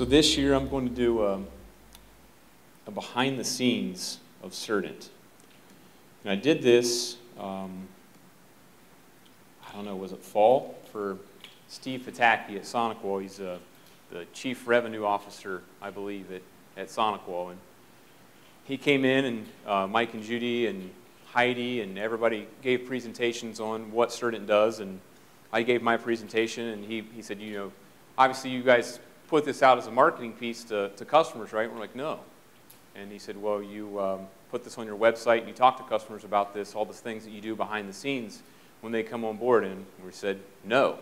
So this year I'm going to do um, a behind the scenes of Cerdant. And I did this, um, I don't know, was it fall for Steve Pataki at SonicWall. He's uh, the chief revenue officer, I believe, at, at SonicWall. And he came in, and uh, Mike and Judy and Heidi and everybody gave presentations on what Cerdant does. And I gave my presentation, and he, he said, you know, obviously you guys put this out as a marketing piece to, to customers, right? We're like, no. And he said, well, you um, put this on your website, and you talk to customers about this, all the things that you do behind the scenes when they come on board. And we said, no.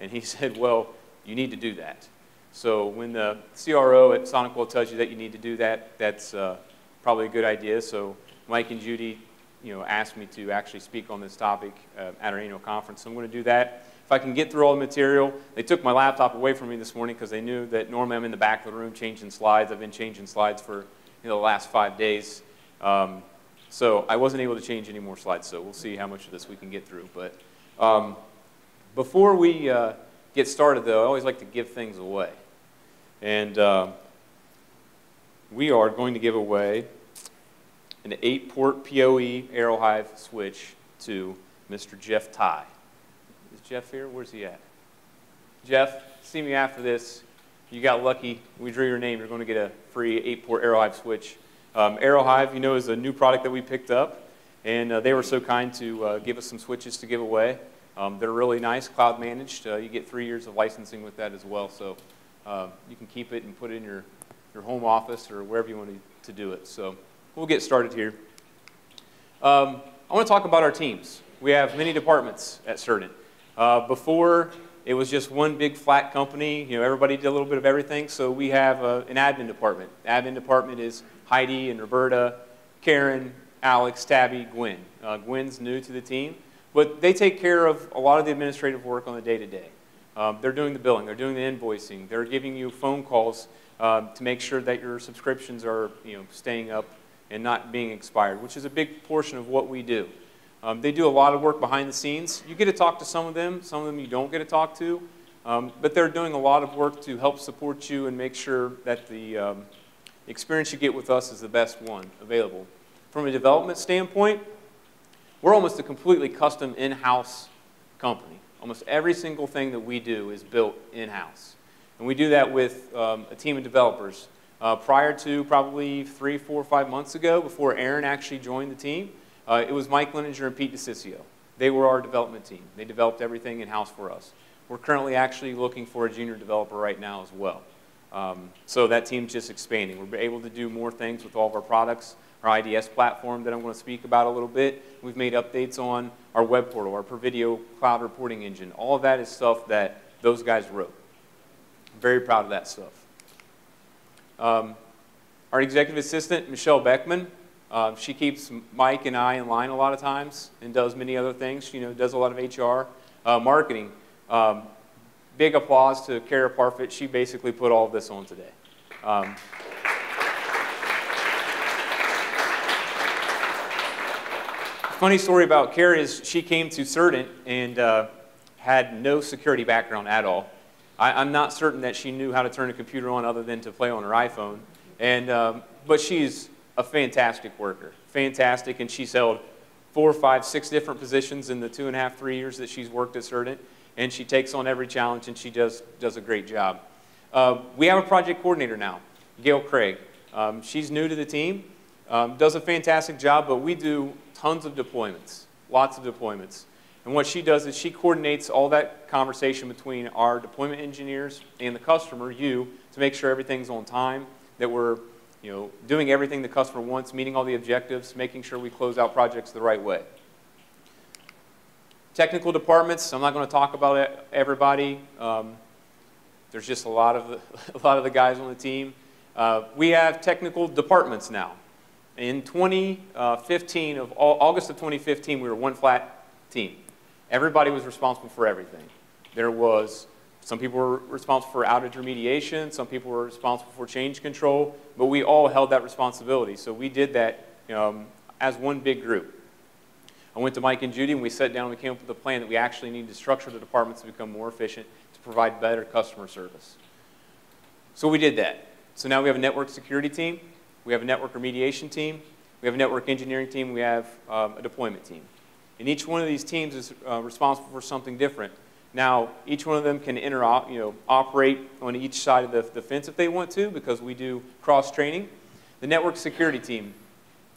And he said, well, you need to do that. So when the CRO at SonicWall tells you that you need to do that, that's uh, probably a good idea. So Mike and Judy, you know, asked me to actually speak on this topic uh, at our annual conference. So I'm going to do that. If I can get through all the material, they took my laptop away from me this morning because they knew that normally I'm in the back of the room changing slides. I've been changing slides for you know, the last five days. Um, so I wasn't able to change any more slides, so we'll see how much of this we can get through. But um, before we uh, get started, though, I always like to give things away. And uh, we are going to give away an 8-port PoE Aerohive switch to Mr. Jeff Ty. Jeff here? Where's he at? Jeff, see me after this. You got lucky. We drew your name. You're going to get a free 8-port Aerohive switch. Um, Aerohive, you know, is a new product that we picked up. And uh, they were so kind to uh, give us some switches to give away. Um, they're really nice, cloud managed. Uh, you get three years of licensing with that as well. So uh, you can keep it and put it in your, your home office or wherever you want to, do it. So we'll get started here. Um, I want to talk about our teams. We have many departments at Cerdant. Uh, before, it was just one big flat company. You know, everybody did a little bit of everything. So we have uh, an admin department. Admin department is Heidi and Roberta, Karen, Alex, Tabby, Gwen. Uh, Gwen's new to the team, but they take care of a lot of the administrative work on the day-to-day. Um, they're doing the billing, they're doing the invoicing, they're giving you phone calls um, to make sure that your subscriptions are you know, staying up and not being expired, which is a big portion of what we do. Um, they do a lot of work behind the scenes. You get to talk to some of them, some of them you don't get to talk to, um, but they're doing a lot of work to help support you and make sure that the um, experience you get with us is the best one available. From a development standpoint, we're almost a completely custom in-house company. Almost every single thing that we do is built in-house. And we do that with um, a team of developers. Uh, prior to probably three, four, five months ago, before Aaron actually joined the team, uh, it was Mike Lininger and Pete DeCiccio. They were our development team. They developed everything in-house for us. We're currently actually looking for a junior developer right now as well. Um, so that team's just expanding. We're able to do more things with all of our products. Our IDS platform that I'm going to speak about a little bit. We've made updates on our web portal, our ProVideo cloud reporting engine. All of that is stuff that those guys wrote. I'm very proud of that stuff. Um, our executive assistant, Michelle Beckman, uh, she keeps Mike and I in line a lot of times and does many other things. She you know, does a lot of HR. Uh, marketing, um, big applause to Kara Parfit. She basically put all of this on today. Um, funny story about Kara is she came to Cerdant and uh, had no security background at all. I, am not certain that she knew how to turn a computer on other than to play on her iPhone. And, um, but she's a fantastic worker, fantastic, and she's held four, five, six different positions in the two and a half, three years that she's worked at Cerdant, and she takes on every challenge, and she does, does a great job. Uh, we have a project coordinator now, Gail Craig. Um, she's new to the team, um, does a fantastic job, but we do tons of deployments, lots of deployments. And what she does is she coordinates all that conversation between our deployment engineers and the customer, you, to make sure everything's on time, that we're you know, doing everything the customer wants, meeting all the objectives, making sure we close out projects the right way. Technical departments, I'm not going to talk about everybody. Um, there's just a lot of the, a lot of the guys on the team. Uh, we have technical departments now. In 2015, of August of 2015, we were one flat team. Everybody was responsible for everything. There was some people were responsible for outage remediation. Some people were responsible for change control. But we all held that responsibility. So we did that um, as one big group. I went to Mike and Judy and we sat down and we came up with a plan that we actually need to structure the departments to become more efficient to provide better customer service. So we did that. So now we have a network security team, we have a network remediation team, we have a network engineering team, we have um, a deployment team. And each one of these teams is uh, responsible for something different. Now, each one of them can inter you know, operate on each side of the, the fence if they want to because we do cross-training. The network security team,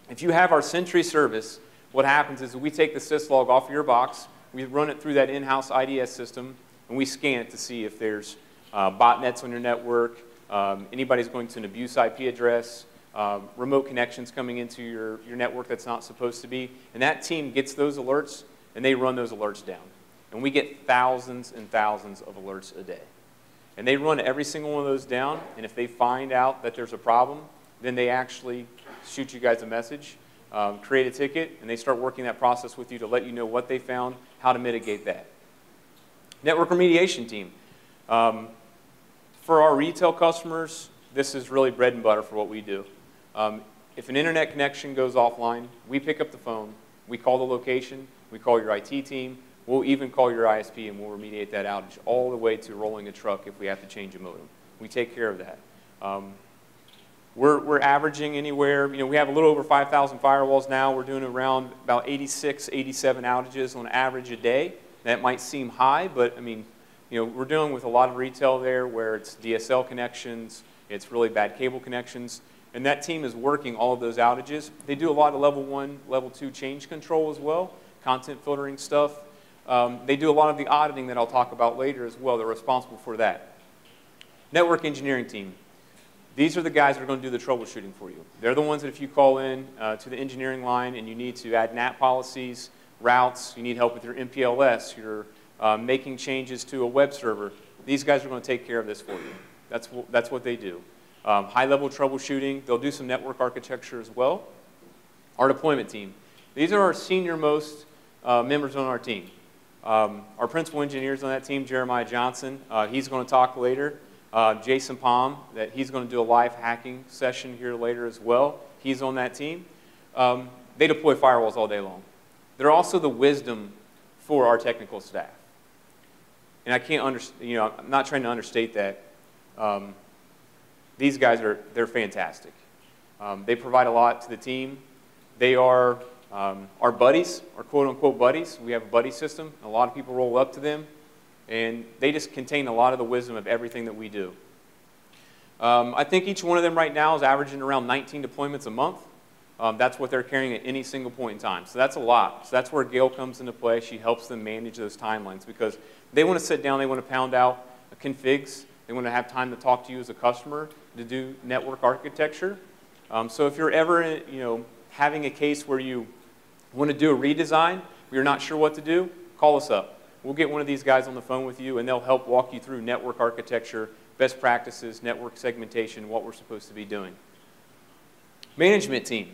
if you have our Sentry service, what happens is we take the syslog off of your box, we run it through that in-house IDS system, and we scan it to see if there's uh, botnets on your network, um, anybody's going to an abuse IP address, uh, remote connections coming into your, your network that's not supposed to be. And that team gets those alerts, and they run those alerts down. And we get thousands and thousands of alerts a day. And they run every single one of those down, and if they find out that there's a problem, then they actually shoot you guys a message, um, create a ticket, and they start working that process with you to let you know what they found, how to mitigate that. Network remediation team. Um, for our retail customers, this is really bread and butter for what we do. Um, if an internet connection goes offline, we pick up the phone, we call the location, we call your IT team, we'll even call your ISP and we'll remediate that outage all the way to rolling a truck if we have to change a modem. We take care of that. Um, we're, we're averaging anywhere, you know, we have a little over 5,000 firewalls now. We're doing around about 86, 87 outages on average a day. That might seem high, but I mean, you know, we're dealing with a lot of retail there where it's DSL connections, it's really bad cable connections, and that team is working all of those outages. They do a lot of level one, level two change control as well, content filtering stuff. Um, they do a lot of the auditing that I'll talk about later as well. They're responsible for that. Network engineering team. These are the guys that are going to do the troubleshooting for you. They're the ones that if you call in uh, to the engineering line and you need to add NAT policies, routes, you need help with your MPLS, you're uh, making changes to a web server, these guys are going to take care of this for you. That's, that's what they do. Um, High-level troubleshooting, they'll do some network architecture as well. Our deployment team. These are our senior most uh, members on our team. Um, our principal engineers on that team, Jeremiah Johnson, uh, he's going to talk later. Uh, Jason Palm, that he's going to do a live hacking session here later as well. He's on that team. Um, they deploy firewalls all day long. They're also the wisdom for our technical staff. And I can't understand, you know, I'm not trying to understate that. Um, these guys are, they're fantastic. Um, they provide a lot to the team. They are um, our buddies, our quote unquote buddies. We have a buddy system. A lot of people roll up to them, and they just contain a lot of the wisdom of everything that we do. Um, I think each one of them right now is averaging around 19 deployments a month. Um, that's what they're carrying at any single point in time. So that's a lot. So that's where Gail comes into play. She helps them manage those timelines because they want to sit down, they want to pound out configs, they want to have time to talk to you as a customer to do network architecture. Um, so if you're ever, you know, having a case where you want to do a redesign, you're not sure what to do, call us up. We'll get one of these guys on the phone with you and they'll help walk you through network architecture, best practices, network segmentation, what we're supposed to be doing. Management team.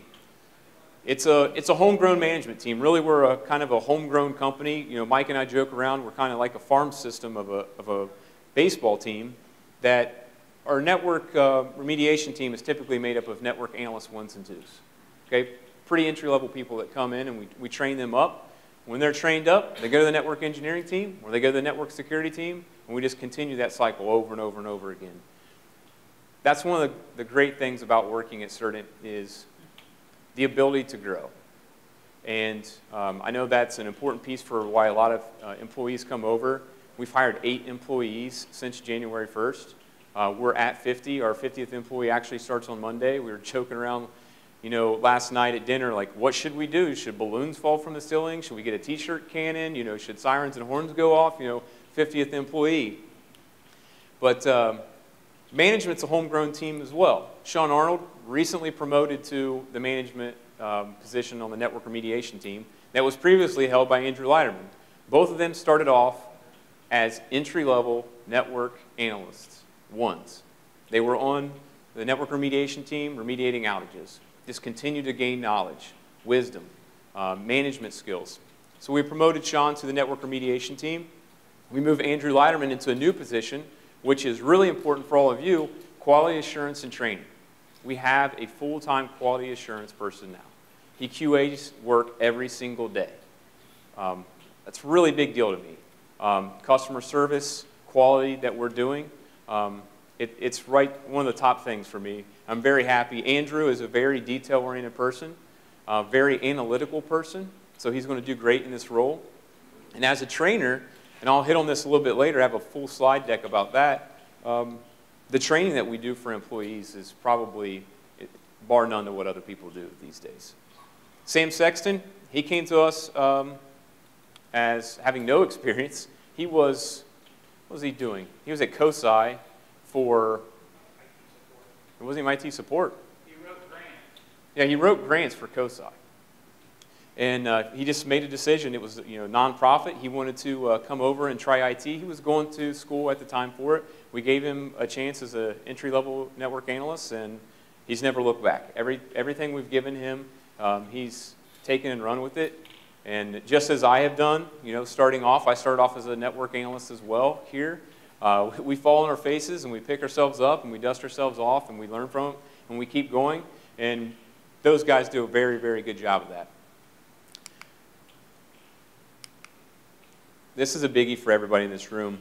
It's a, it's a homegrown management team. Really, we're a kind of a homegrown company. You know, Mike and I joke around, we're kind of like a farm system of a, of a baseball team that our network uh, remediation team is typically made up of network analysts ones and twos. Okay, pretty entry-level people that come in and we, we train them up. When they're trained up, they go to the network engineering team or they go to the network security team, and we just continue that cycle over and over and over again. That's one of the, the great things about working at Cerdant is the ability to grow. And um, I know that's an important piece for why a lot of uh, employees come over. We've hired eight employees since January 1st. Uh, we're at 50. Our 50th employee actually starts on Monday. We were joking around, you know, last night at dinner, like, what should we do? Should balloons fall from the ceiling? Should we get a t-shirt cannon? You know, should sirens and horns go off? You know, 50th employee. But um, Management's a homegrown team as well. Sean Arnold recently promoted to the management um, position on the network remediation team that was previously held by Andrew Leiterman. Both of them started off as entry-level network analysts, once. They were on the network remediation team, remediating outages. Just continued to gain knowledge, wisdom, uh, management skills. So we promoted Sean to the network remediation team. We moved Andrew Leiterman into a new position which is really important for all of you, quality assurance and training. We have a full-time quality assurance person now. He QAs work every single day. Um, that's a really big deal to me. Um, customer service, quality that we're doing. Um, it, it's right, one of the top things for me. I'm very happy. Andrew is a very detail-oriented person, a very analytical person, so he's going to do great in this role. And as a trainer, and I'll hit on this a little bit later, I have a full slide deck about that. Um, the training that we do for employees is probably bar none to what other people do these days. Sam Sexton, he came to us um, as having no experience. He was, what was he doing? He was at COSI for, it wasn't even IT support. He wrote grants. Yeah, he wrote grants for COSI. And uh, he just made a decision. It was, you know, nonprofit. He wanted to uh, come over and try IT. He was going to school at the time for it. We gave him a chance as an entry-level network analyst, and he's never looked back. Every, everything we've given him, um, he's taken and run with it. And just as I have done, you know, starting off, I started off as a network analyst as well here. Uh, we fall on our faces and we pick ourselves up and we dust ourselves off and we learn from it and we keep going. And those guys do a very, very good job of that. This is a biggie for everybody in this room.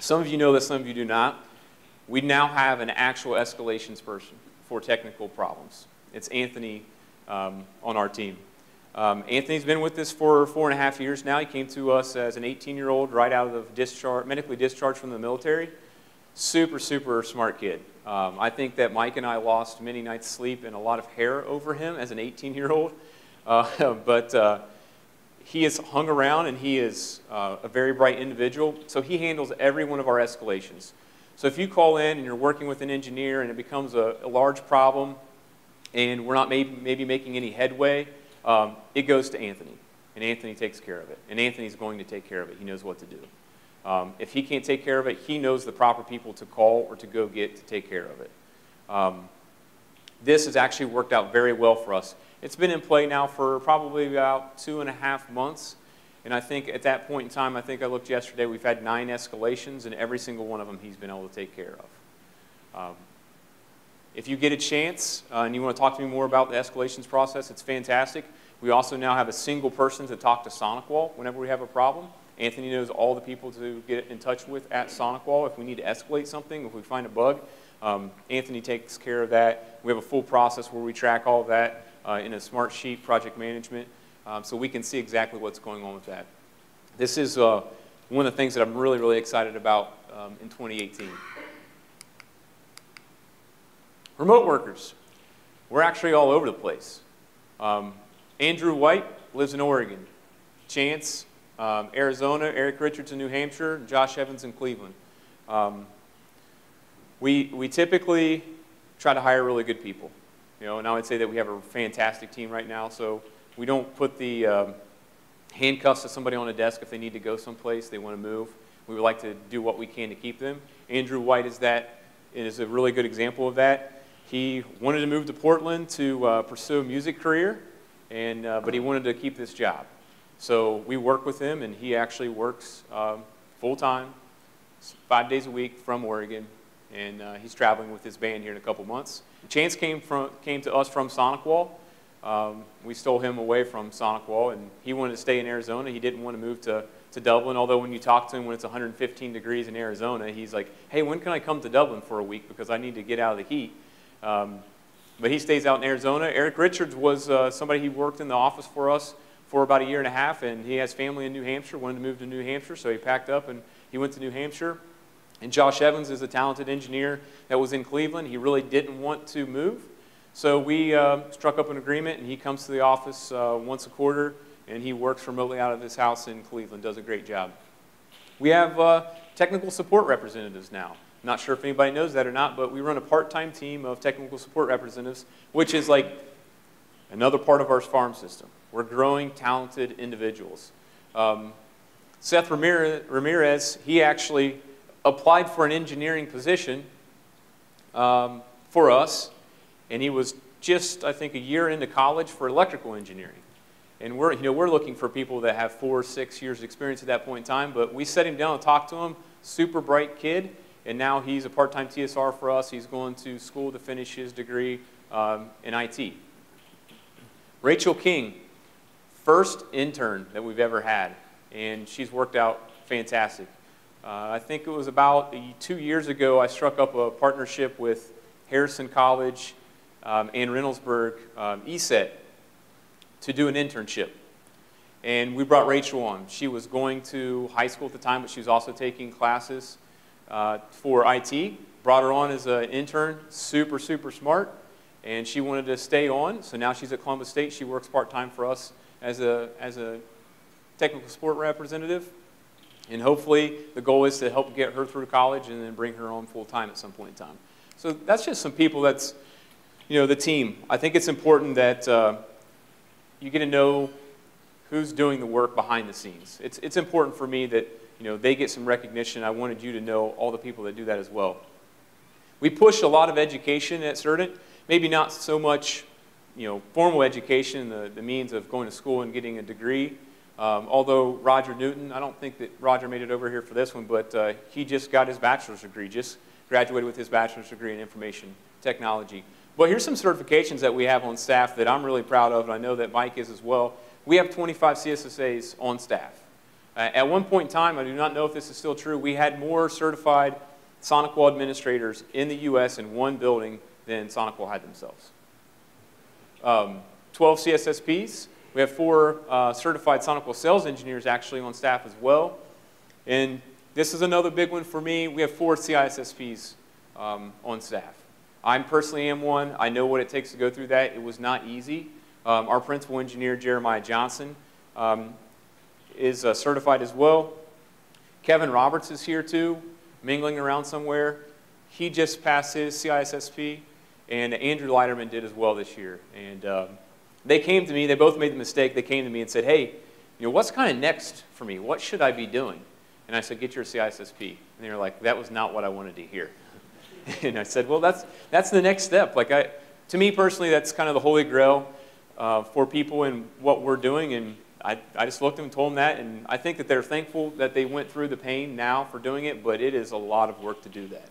Some of you know this, some of you do not. We now have an actual escalations person for technical problems. It's Anthony um, on our team. Um, Anthony's been with us for four and a half years now. He came to us as an 18-year-old right out of discharge, medically discharged from the military. Super, super smart kid. Um, I think that Mike and I lost many nights' sleep and a lot of hair over him as an 18-year-old. Uh, but uh, he has hung around and he is uh, a very bright individual. So he handles every one of our escalations. So if you call in and you're working with an engineer and it becomes a, a large problem and we're not maybe, maybe making any headway, um, it goes to Anthony. And Anthony takes care of it. And Anthony's going to take care of it. He knows what to do. Um, if he can't take care of it, he knows the proper people to call or to go get to take care of it. Um, this has actually worked out very well for us. It's been in play now for probably about two and a half months. And I think at that point in time, I think I looked yesterday, we've had nine escalations, and every single one of them he's been able to take care of. Um, if you get a chance uh, and you want to talk to me more about the escalations process, it's fantastic. We also now have a single person to talk to SonicWall whenever we have a problem. Anthony knows all the people to get in touch with at SonicWall if we need to escalate something, if we find a bug. Um, Anthony takes care of that. We have a full process where we track all of that uh, in a smart sheet project management um, so we can see exactly what's going on with that. This is uh, one of the things that I'm really, really excited about um, in 2018. Remote workers. We're actually all over the place. Um, Andrew White lives in Oregon. Chance, um, Arizona. Eric Richards in New Hampshire. Josh Evans in Cleveland. Um, we, we typically try to hire really good people. You know, and I would say that we have a fantastic team right now. So we don't put the um, handcuffs to somebody on a desk if they need to go someplace, they want to move. We would like to do what we can to keep them. Andrew White is that is a really good example of that. He wanted to move to Portland to uh, pursue a music career, and, uh, but he wanted to keep this job. So we work with him, and he actually works um, full time, five days a week from Oregon, and uh, he's traveling with his band here in a couple months. Chance came, from, came to us from SonicWall. Um, we stole him away from SonicWall, and he wanted to stay in Arizona. He didn't want to move to, to Dublin, although when you talk to him when it's 115 degrees in Arizona, he's like, hey, when can I come to Dublin for a week because I need to get out of the heat. Um, but he stays out in Arizona. Eric Richards was uh, somebody he worked in the office for us for about a year and a half, and he has family in New Hampshire, wanted to move to New Hampshire, so he packed up and he went to New Hampshire. And Josh Evans is a talented engineer that was in Cleveland. He really didn't want to move. So we uh, struck up an agreement, and he comes to the office uh, once a quarter, and he works remotely out of his house in Cleveland, does a great job. We have uh, technical support representatives now. Not sure if anybody knows that or not, but we run a part-time team of technical support representatives, which is like another part of our farm system. We're growing talented individuals. Um, Seth Ramirez, he actually applied for an engineering position um, for us, and he was just, I think, a year into college for electrical engineering. And we're, you know, we're looking for people that have four six years experience at that point in time, but we set him down and talked to him, super bright kid, and now he's a part-time TSR for us. He's going to school to finish his degree um, in IT. Rachel King, first intern that we've ever had, and she's worked out fantastic. Uh, I think it was about two years ago I struck up a partnership with Harrison College um, and Reynoldsburg um, ESET to do an internship. And we brought Rachel on. She was going to high school at the time, but she was also taking classes uh, for IT. Brought her on as an intern, super, super smart, and she wanted to stay on. So now she's at Columbus State. She works part-time for us as a, as a technical support representative. And hopefully the goal is to help get her through college and then bring her on full-time at some point in time. So that's just some people that's, you know, the team. I think it's important that uh, you get to know who's doing the work behind the scenes. It's, it's important for me that you know, they get some recognition. I wanted you to know all the people that do that as well. We push a lot of education at Cerdant, maybe not so much you know, formal education, the, the means of going to school and getting a degree. Um, although Roger Newton, I don't think that Roger made it over here for this one, but uh, he just got his bachelor's degree, just graduated with his bachelor's degree in information technology. But here's some certifications that we have on staff that I'm really proud of, and I know that Mike is as well. We have 25 CSSAs on staff. Uh, at one point in time, I do not know if this is still true, we had more certified SonicWall administrators in the U.S. in one building than SonicWall had themselves. Um, 12 CSSPs. We have four uh, certified SonicWall sales engineers actually on staff as well. And this is another big one for me. We have four CISSPs um, on staff. I personally am one. I know what it takes to go through that. It was not easy. Um, our principal engineer, Jeremiah Johnson, um, is uh, certified as well. Kevin Roberts is here too, mingling around somewhere. He just passed his CISSP, and Andrew Leiterman did as well this year. And um, they came to me, they both made the mistake. They came to me and said, hey, you know, what's kind of next for me? What should I be doing? And I said, get your CISSP. And they were like, that was not what I wanted to hear. and I said, well, that's, that's the next step. Like I, to me personally, that's kind of the holy grail uh, for people and what we're doing. And I, I just looked at them and told them that. And I think that they're thankful that they went through the pain now for doing it, but it is a lot of work to do that.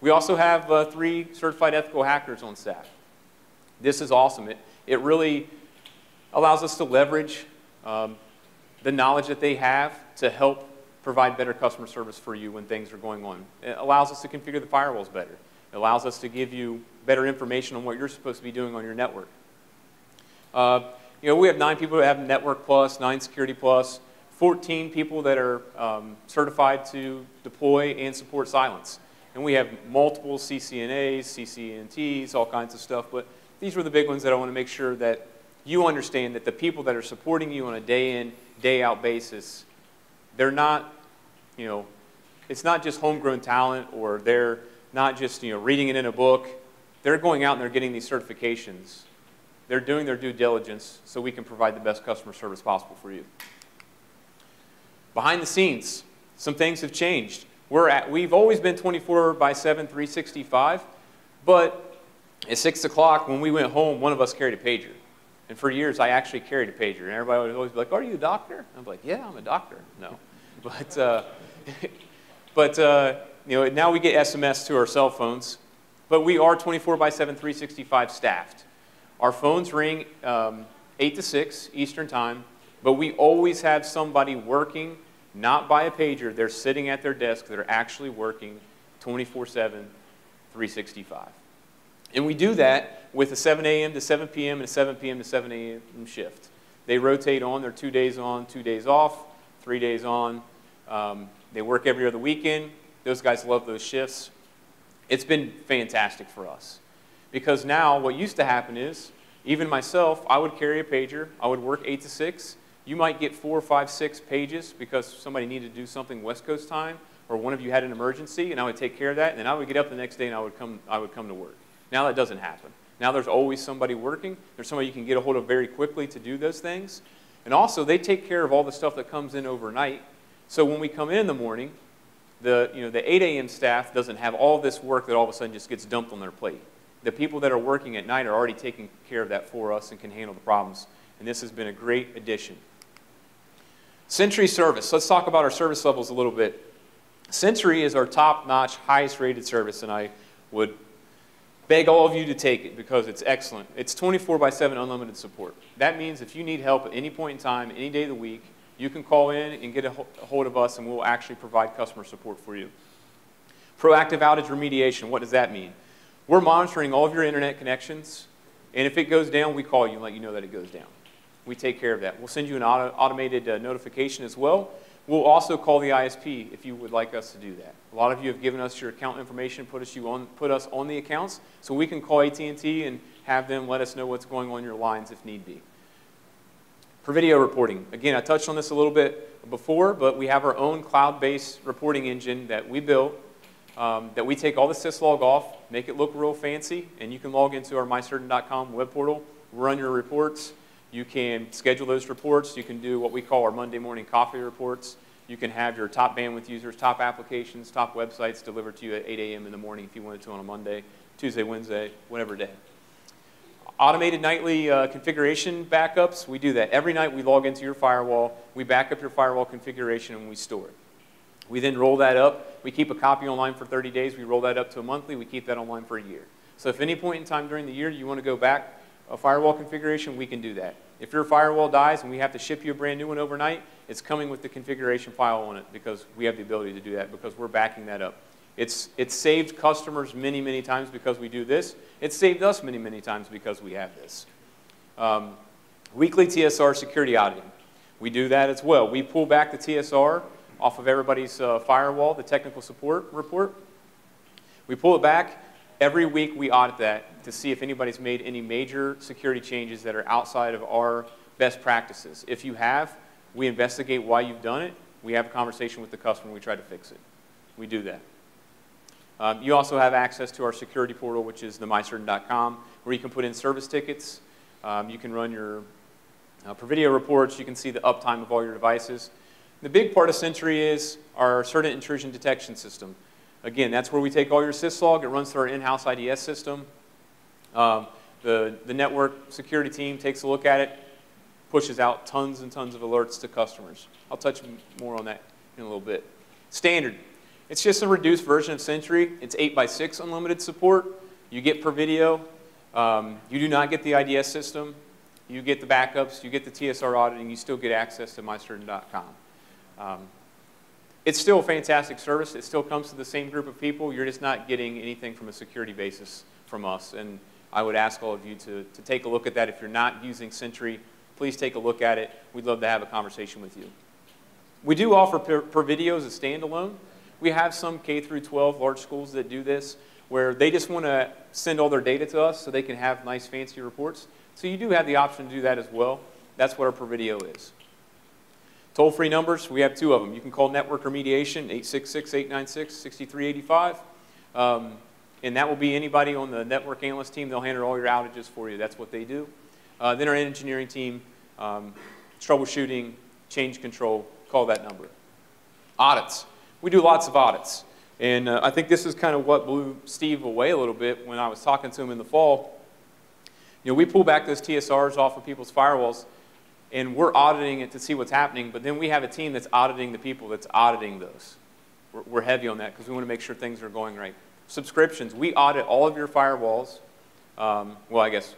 We also have uh, three certified ethical hackers on staff. This is awesome. It, it really allows us to leverage um, the knowledge that they have to help provide better customer service for you when things are going on. It allows us to configure the firewalls better. It allows us to give you better information on what you're supposed to be doing on your network. Uh, you know, we have nine people that have Network Plus, nine Security Plus, 14 people that are um, certified to deploy and support Cylance. And we have multiple CCNAs, CCNTs, all kinds of stuff, but these were the big ones that I want to make sure that you understand that the people that are supporting you on a day in, day out basis, they're not, you know, it's not just homegrown talent or they're not just, you know, reading it in a book. They're going out and they're getting these certifications they're doing their due diligence so we can provide the best customer service possible for you. Behind the scenes, some things have changed. We're at, we've always been 24 by 7, 365, but at 6 o'clock when we went home, one of us carried a pager. And for years, I actually carried a pager. And everybody would always be like, are you a doctor? I'm like, yeah, I'm a doctor. No. But, uh, but uh, you know, now we get SMS to our cell phones. But we are 24 by 7, 365 staffed. Our phones ring um, 8 to 6 Eastern Time, but we always have somebody working, not by a pager. They're sitting at their desk. They're actually working 24 7, 365. And we do that with a 7 a.m. to 7 p.m. and a 7 p.m. to 7 a.m. shift. They rotate on. They're two days on, two days off, three days on. Um, they work every other weekend. Those guys love those shifts. It's been fantastic for us. Because now what used to happen is, even myself, I would carry a pager. I would work 8 to 6. You might get four, five, six pages because somebody needed to do something West Coast time, or one of you had an emergency, and I would take care of that, and then I would get up the next day and I would come, I would come to work. Now that doesn't happen. Now there's always somebody working. There's somebody you can get a hold of very quickly to do those things. And also, they take care of all the stuff that comes in overnight. So when we come in in the morning, the, you know, the 8 a.m. staff doesn't have all this work that all of a sudden just gets dumped on their plate the people that are working at night are already taking care of that for us and can handle the problems. And this has been a great addition. Sentry service. Let's talk about our service levels a little bit. Sentry is our top-notch, highest-rated service, and I would beg all of you to take it because it's excellent. It's 24 by 7 unlimited support. That means if you need help at any point in time, any day of the week, You can call in and get a hold of us, and we'll actually provide customer support for you. Proactive outage remediation, what does that mean? We're monitoring all of your internet connections, and if it goes down, we call you and let you know that it goes down. We take care of that. We'll send you an auto automated uh, notification as well. We'll also call the ISP if you would like us to do that. A lot of you have given us your account information, put us, you on, put us on the accounts, so we can call AT&T and have them let us know what's going on your lines if need be. For video reporting, again, I touched on this a little bit before, but we have our own cloud-based reporting engine that we built um, that we take all the syslog off, make it look real fancy, and you can log into our mycerdant.com web portal, run your reports. You can schedule those reports. You can do what we call our Monday morning coffee reports. You can have your top bandwidth users, top applications, top websites delivered to you at 8 a.m. in the morning if you wanted to on a Monday, Tuesday, Wednesday, whatever day. Automated nightly uh, configuration backups, we do that. Every night we log into your firewall, we back up your firewall configuration, and we store it. We then roll that up. We keep a copy online for 30 days. We roll that up to a monthly. We keep that online for a year. So if any point in time during the year you want to go back a firewall configuration, we can do that. If your firewall dies and we have to ship you a brand new one overnight, it's coming with the configuration file on it because we have the ability to do that because we're backing that up. It's, it's saved customers many, many times because we do this. It's saved us many, many times because we have this. Um, weekly TSR security auditing. We do that as well. We pull back the TSR off of everybody's uh, firewall, the technical support report. We pull it back. Every week we audit that to see if anybody's made any major security changes that are outside of our best practices. If you have, we investigate why you've done it. We have a conversation with the customer. We try to fix it. We do that. Um, you also have access to our security portal, which is the mycerdant.com, where you can put in service tickets. Um, you can run your uh, per video reports. You can see the uptime of all your devices. The big part of Sentry is our Cernet intrusion detection system. Again, that's where we take all your syslog. It runs through our in-house IDS system. Um, the, the network security team takes a look at it, pushes out tons and tons of alerts to customers. I'll touch more on that in a little bit. Standard. It's just a reduced version of Sentry. It's 8 by 6 unlimited support. You get per video. Um, you do not get the IDS system. You get the backups. You get the TSR auditing. You still get access to mycerdant.com. Um, it's still a fantastic service. It still comes to the same group of people. You're just not getting anything from a security basis from us. And I would ask all of you to, to take a look at that. If you're not using Sentry, please take a look at it. We'd love to have a conversation with you. We do offer per, per video as a standalone. We have some K through 12 large schools that do this where they just want to send all their data to us so they can have nice fancy reports. So you do have the option to do that as well. That's what our per video is. Toll-free numbers, we have two of them. You can call network remediation, 866-896-6385. Um, and that will be anybody on the network analyst team. They'll handle all your outages for you. That's what they do. Uh, then our engineering team, um, troubleshooting, change control, call that number. Audits. We do lots of audits. And uh, I think this is kind of what blew Steve away a little bit when I was talking to him in the fall. You know, we pull back those TSRs off of people's firewalls and we're auditing it to see what's happening, but then we have a team that's auditing the people that's auditing those. We're, we're heavy on that because we want to make sure things are going right. Subscriptions, we audit all of your firewalls. Um, well, I guess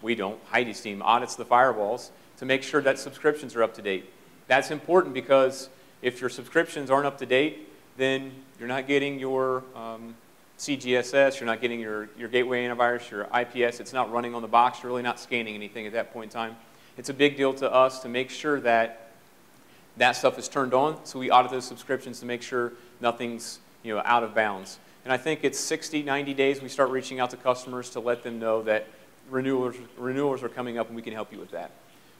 we don't. Heidi's team audits the firewalls to make sure that subscriptions are up to date. That's important because if your subscriptions aren't up to date, then you're not getting your um, CGSS, you're not getting your, your gateway antivirus, your IPS, it's not running on the box, you're really not scanning anything at that point in time it's a big deal to us to make sure that that stuff is turned on. So we audit those subscriptions to make sure nothing's you know, out of bounds. And I think it's 60, 90 days we start reaching out to customers to let them know that renewals, renewals are coming up and we can help you with that.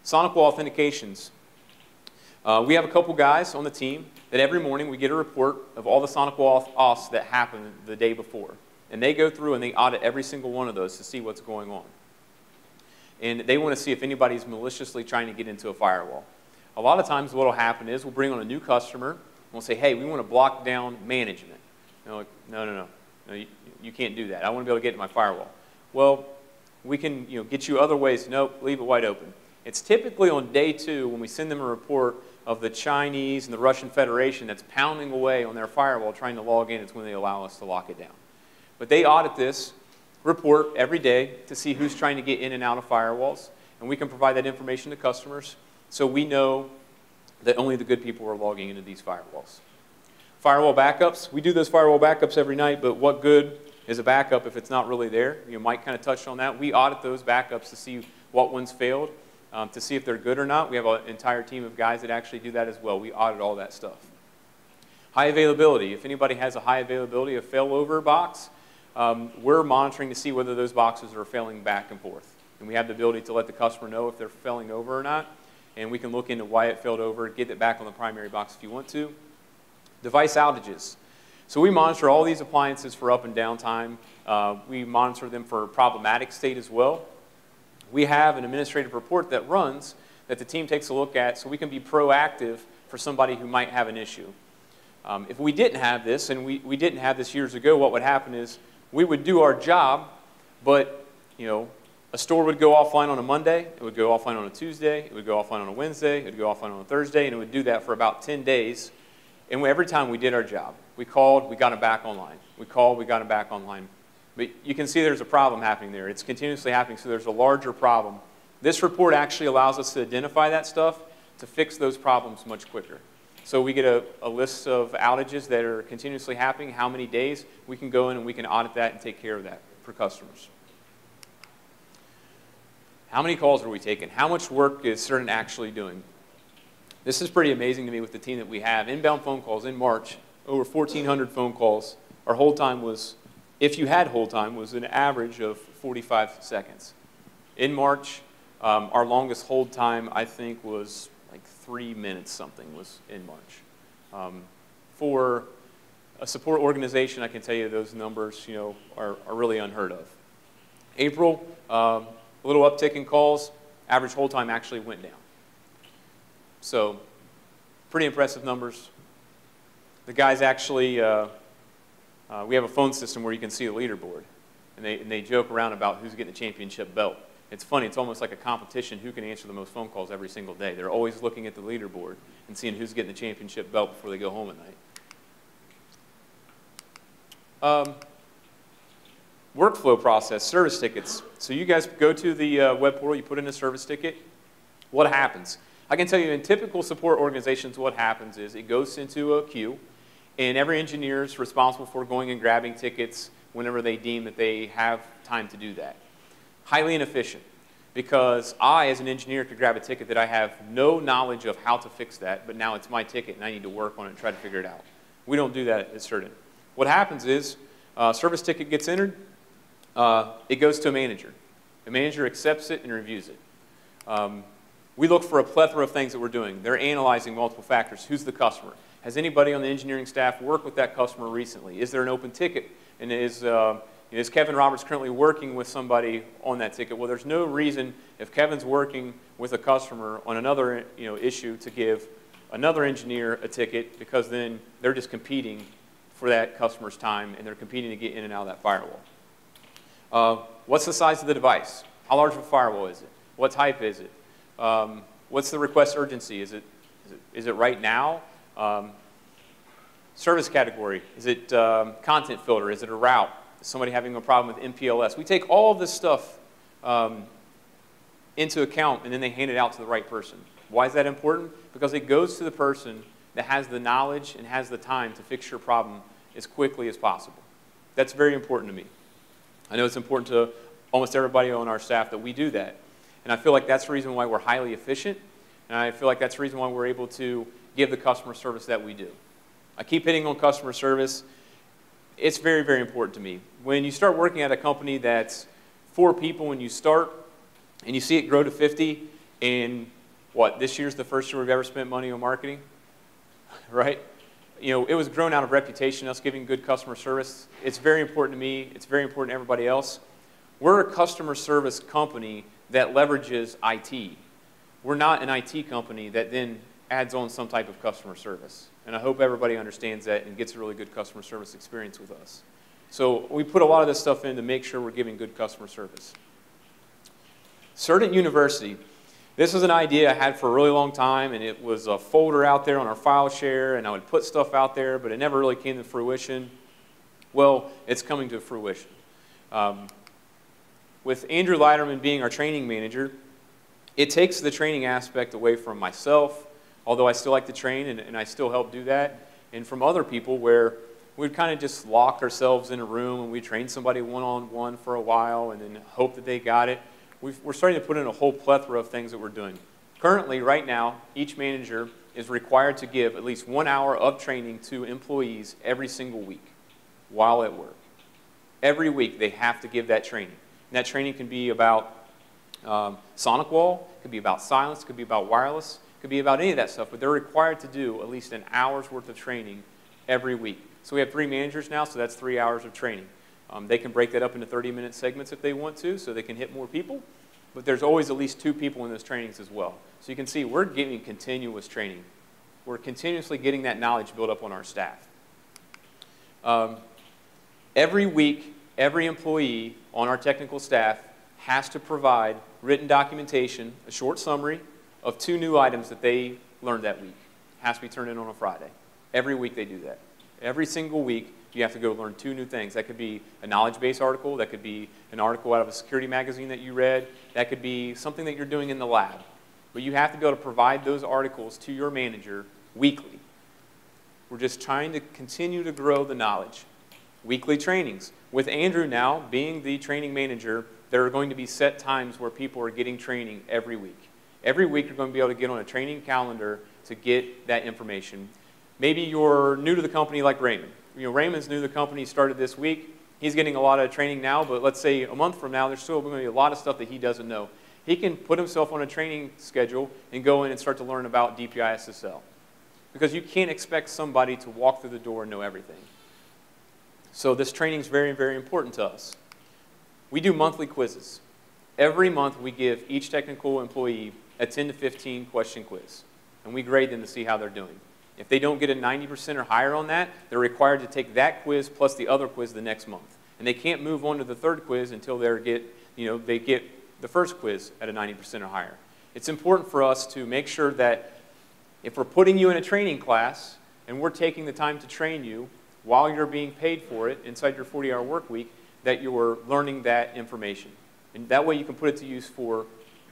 SonicWall authentications. Uh, we have a couple guys on the team that every morning we get a report of all the SonicWall auths that happened the day before. And they go through and they audit every single one of those to see what's going on and they want to see if anybody's maliciously trying to get into a firewall. A lot of times what will happen is we'll bring on a new customer, and we'll say, hey, we want to block down management. Like, no, no, no, no you, you, can't do that. I want to be able to get to my firewall. Well, we can you know, get you other ways. Nope, leave it wide open. It's typically on day two when we send them a report of the Chinese and the Russian Federation that's pounding away on their firewall trying to log in. It's when they allow us to lock it down. But they audit this report every day to see who's trying to get in and out of firewalls. And we can provide that information to customers so we know that only the good people are logging into these firewalls. Firewall backups, we do those firewall backups every night, but what good is a backup if it's not really there? You know, Mike kind of touched on that. We audit those backups to see what ones failed, um, to see if they're good or not. We have an entire team of guys that actually do that as well. We audit all that stuff. High availability. If anybody has a high availability a failover box, um, we're monitoring to see whether those boxes are failing back and forth. And we have the ability to let the customer know if they're failing over or not. And we can look into why it failed over, get it back on the primary box if you want to. Device outages. So we monitor all these appliances for up and down time. Uh, we monitor them for problematic state as well. We have an administrative report that runs that the team takes a look at so we can be proactive for somebody who might have an issue. Um, if we didn't have this, and we, we didn't have this years ago, what would happen is we would do our job, but you know, a store would go offline on a Monday, it would go offline on a Tuesday, it would go offline on a Wednesday, it would go offline on a Thursday, and it would do that for about 10 days. And every time we did our job, we called, we got it back online. We called, we got it back online. But you can see there's a problem happening there. It's continuously happening, so there's a larger problem. This report actually allows us to identify that stuff to fix those problems much quicker. So we get a, a, list of outages that are continuously happening, how many days. We can go in and we can audit that and take care of that for customers. How many calls are we taking? How much work is Cerdant actually doing? This is pretty amazing to me with the team that we have. Inbound phone calls in March, over 1,400 phone calls. Our hold time was, if you had hold time, was an average of 45 seconds. In March, um, our longest hold time, I think, was three minutes something was in March. Um, for a support organization, I can tell you those numbers, you know, are, are really unheard of. April, um, a little uptick in calls. Average hold time actually went down. So, pretty impressive numbers. The guys actually, uh, uh, we have a phone system where you can see a leaderboard, and they, and they joke around about who's getting the championship belt. It's funny, it's almost like a competition who can answer the most phone calls every single day. They're always looking at the leaderboard and seeing who's getting the championship belt before they go home at night. Um, workflow process, service tickets. So you guys go to the uh, web portal, you put in a service ticket. What happens? I can tell you in typical support organizations, what happens is it goes into a queue, and every engineer is responsible for going and grabbing tickets whenever they deem that they have time to do that highly inefficient because I, as an engineer, could grab a ticket that I have no knowledge of how to fix that, but now it's my ticket and I need to work on it and try to figure it out. We don't do that at Cerdant. What happens is uh, service ticket gets entered, uh, it goes to a manager. The manager accepts it and reviews it. Um, we look for a plethora of things that we're doing. They're analyzing multiple factors. Who's the customer? Has anybody on the engineering staff worked with that customer recently? Is there an open ticket? And is, uh, is Kevin Roberts currently working with somebody on that ticket? Well, there's no reason if Kevin's working with a customer on another you know, issue to give another engineer a ticket because then they're just competing for that customer's time and they're competing to get in and out of that firewall. Uh, what's the size of the device? How large of a firewall is it? What type is it? Um, what's the request urgency? Is it, is it, is it right now? Um, service category, is it um, content filter? Is it a route? Somebody having a problem with MPLS. We take all of this stuff um, into account and then they hand it out to the right person. Why is that important? Because it goes to the person that has the knowledge and has the time to fix your problem as quickly as possible. That's very important to me. I know it's important to almost everybody on our staff that we do that. And I feel like that's the reason why we're highly efficient. And I feel like that's the reason why we're able to give the customer service that we do. I keep hitting on customer service it's very, very important to me. When you start working at a company that's four people when you start and you see it grow to 50 and what, this year's the first year we've ever spent money on marketing, right? You know, it was grown out of reputation, us giving good customer service. It's very important to me. It's very important to everybody else. We're a customer service company that leverages IT. We're not an IT company that then adds on some type of customer service. And I hope everybody understands that and gets a really good customer service experience with us. So we put a lot of this stuff in to make sure we're giving good customer service. Cerdant University. This is an idea I had for a really long time, and it was a folder out there on our file share, and I would put stuff out there, but it never really came to fruition. Well, it's coming to fruition. Um, with Andrew Leiterman being our training manager, it takes the training aspect away from myself, although I still like to train and, and I still help do that. And from other people where we'd kind of just lock ourselves in a room and we train somebody one-on-one for a while and then hope that they got it. we are starting to put in a whole plethora of things that we're doing. Currently, right now, each manager is required to give at least one hour of training to employees every single week while at work. Every week, they have to give that training. And that training can be about um, SonicWall, could be about Cylance, could be about wireless, could be about any of that stuff, but they're required to do at least an hour's worth of training every week. So we have three managers now, so that's three hours of training. Um, they can break that up into 30-minute segments if they want to, so they can hit more people. But there's always at least two people in those trainings as well. So you can see we're giving continuous training. We're continuously getting that knowledge built up on our staff. Um, every week, every employee on our technical staff has to provide written documentation, a short summary of two new items that they learned that week. It has to be turned in on a Friday. Every week they do that. Every single week, you have to go learn two new things. That could be a knowledge base article, that could be an article out of a security magazine that you read, that could be something that you're doing in the lab. But you have to be able to provide those articles to your manager weekly. We're just trying to continue to grow the knowledge. Weekly trainings. With Andrew now being the training manager, there are going to be set times where people are getting training every week. Every week you're going to be able to get on a training calendar to get that information. Maybe you're new to the company like Raymond. You know, Raymond's new to the company, started this week. He's getting a lot of training now, but let's say a month from now, there's still going to be a lot of stuff that he doesn't know. He can put himself on a training schedule and go in and start to learn about DPI SSL. Because you can't expect somebody to walk through the door and know everything. So this training is very, very important to us. We do monthly quizzes. Every month we give each technical employee a 10 to 15 question quiz. And we grade them to see how they're doing. If they don't get a 90% or higher on that, they're required to take that quiz plus the other quiz the next month. And they can't move on to the third quiz until they get, you know, they get the first quiz at a 90% or higher. It's important for us to make sure that if we're putting you in a training class and we're taking the time to train you while you're being paid for it inside your 40-hour work week, that you're learning that information. And that way you can put it to use for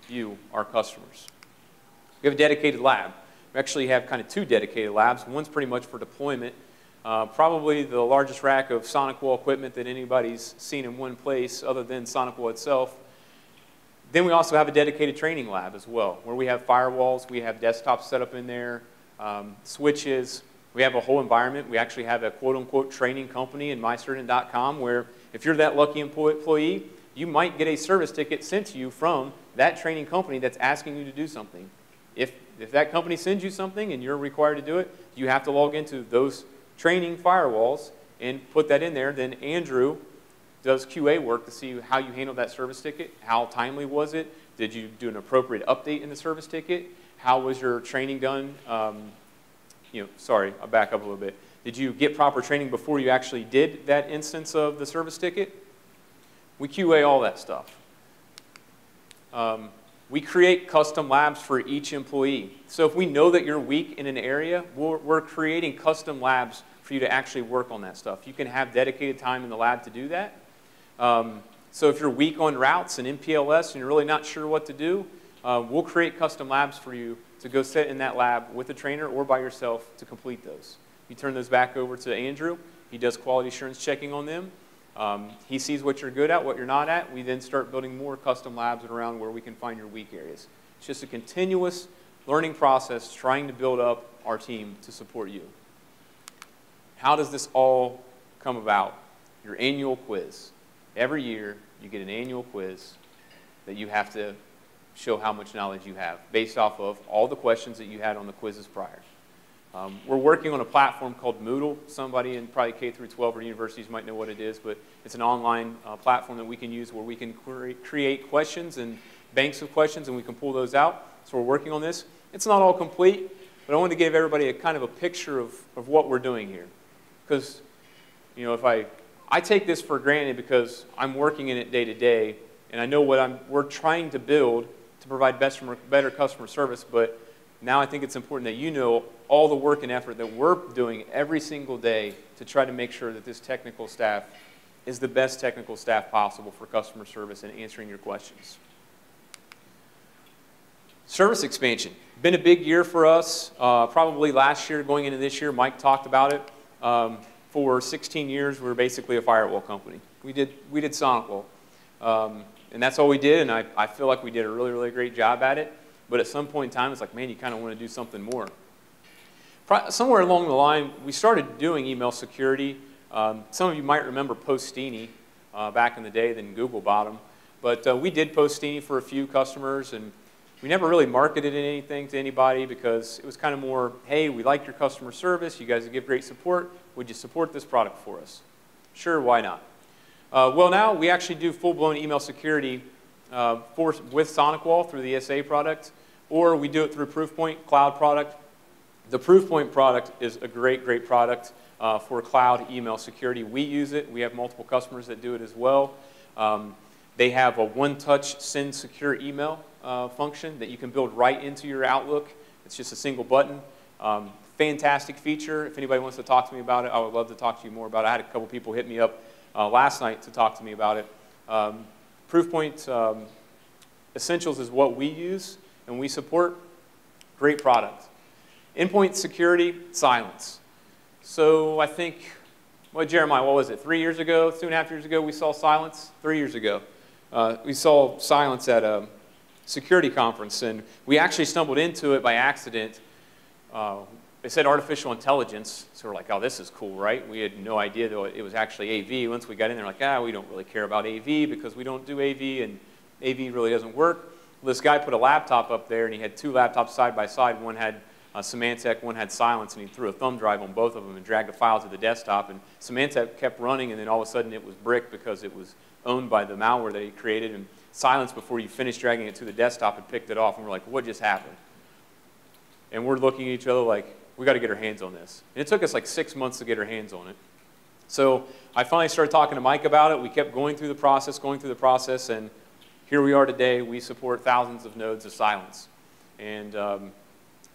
you, our customers. We have a dedicated lab. We actually have kind of two dedicated labs. One's pretty much for deployment. Uh, probably the largest rack of SonicWall equipment that anybody's seen in one place other than SonicWall itself. Then we also have a dedicated training lab as well, where we have firewalls, we have desktops set up in there, um, switches. We have a whole environment. We actually have a quote-unquote training company in mycerdant.com where if you're that lucky employee, you might get a service ticket sent to you from that training company that's asking you to do something. If, if that company sends you something and you're required to do it, you have to log into those training firewalls and put that in there. Then Andrew does QA work to see how you handled that service ticket. How timely was it? Did you do an appropriate update in the service ticket? How was your training done? Um, you know, sorry, I'll back up a little bit. Did you get proper training before you actually did that instance of the service ticket? We QA all that stuff. Um, we create custom labs for each employee. So if we know that you're weak in an area, we're, we're, creating custom labs for you to actually work on that stuff. You can have dedicated time in the lab to do that. Um, so if you're weak on routes and MPLS and you're really not sure what to do, uh, we'll create custom labs for you to go sit in that lab with a trainer or by yourself to complete those. You turn those back over to Andrew. He does quality assurance checking on them. Um, he sees what you're good at, what you're not at. We then start building more custom labs around where we can find your weak areas. It's just a continuous learning process trying to build up our team to support you. How does this all come about? Your annual quiz. Every year, you get an annual quiz that you have to show how much knowledge you have based off of all the questions that you had on the quizzes prior. Um, we're working on a platform called Moodle. Somebody in probably K through 12 or universities might know what it is, but it's an online uh, platform that we can use where we can create questions and banks of questions, and we can pull those out. So we're working on this. It's not all complete, but I wanted to give everybody a kind of a picture of, of what we're doing here. Because, you know, if I, I take this for granted because I'm working in it day to day, and I know what I'm, we're trying to build to provide best, better customer service, but now I think it's important that you know all the work and effort that we're doing every single day to try to make sure that this technical staff is the best technical staff possible for customer service and answering your questions. Service expansion. Been a big year for us. Uh, probably last year, going into this year, Mike talked about it. Um, for 16 years, we were basically a firewall company. We did, we did SonicWall. Um, and that's all we did, and I, I feel like we did a really, really great job at it. But at some point in time, it's like, man, you kind of want to do something more. Somewhere along the line, we started doing email security. Um, some of you might remember Postini uh, back in the day, then Google bought them. But uh, we did Postini for a few customers, and we never really marketed anything to anybody because it was kind of more, hey, we like your customer service. You guys give great support. Would you support this product for us? Sure, why not? Uh, well, now we actually do full-blown email security uh, for, with SonicWall through the SA product, or we do it through Proofpoint cloud product. The Proofpoint product is a great, great product uh, for cloud email security. We use it. We have multiple customers that do it as well. Um, they have a one-touch send secure email uh, function that you can build right into your Outlook. It's just a single button. Um, fantastic feature. If anybody wants to talk to me about it, I would love to talk to you more about it. I had a couple people hit me up uh, last night to talk to me about it. Um, Proofpoint um, Essentials is what we use and we support. Great product. Endpoint security, Cylance. So I think, what Jeremiah, what was it, three years ago, two and a half years ago, we saw Cylance? Three years ago. Uh, we saw Cylance at a security conference, and we actually stumbled into it by accident. Uh, they said artificial intelligence, so we're like, oh, this is cool, right? We had no idea that it was actually AV. Once we got in there, like, ah, we don't really care about AV because we don't do AV, and AV really doesn't work. This guy put a laptop up there, and he had two laptops side by side. One had uh, Symantec, one had Cylance, and he threw a thumb drive on both of them and dragged a file to the desktop. And Symantec kept running, and then all of a sudden it was brick because it was owned by the malware that he created. And Cylance, before you finished dragging it to the desktop, had picked it off. And we're like, what just happened? And we're looking at each other like, we got to get our hands on this. And it took us like six months to get our hands on it. So I finally started talking to Mike about it. We kept going through the process, going through the process, and here we are today. We support thousands of nodes of Cylance. And um,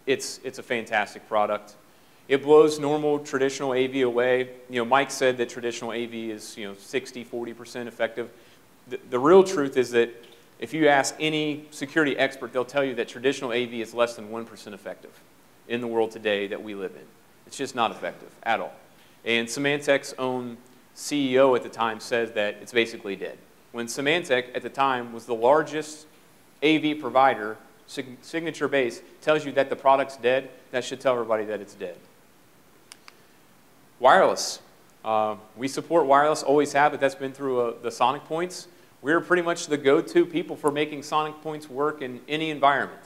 it's, it's a fantastic product. It blows normal traditional AV away. You know, Mike said that traditional AV is, you know, 60, 40% effective. The, the real truth is that if you ask any security expert, they'll tell you that traditional AV is less than 1% effective in the world today that we live in. It's just not effective at all. And Symantec's own CEO at the time says that it's basically dead. When Symantec at the time was the largest AV provider, sig signature base, tells you that the product's dead, that should tell everybody that it's dead. Wireless. Uh, we support wireless, always have, but that's been through uh, the Sonic Points. We're pretty much the go-to people for making Sonic Points work in any environment.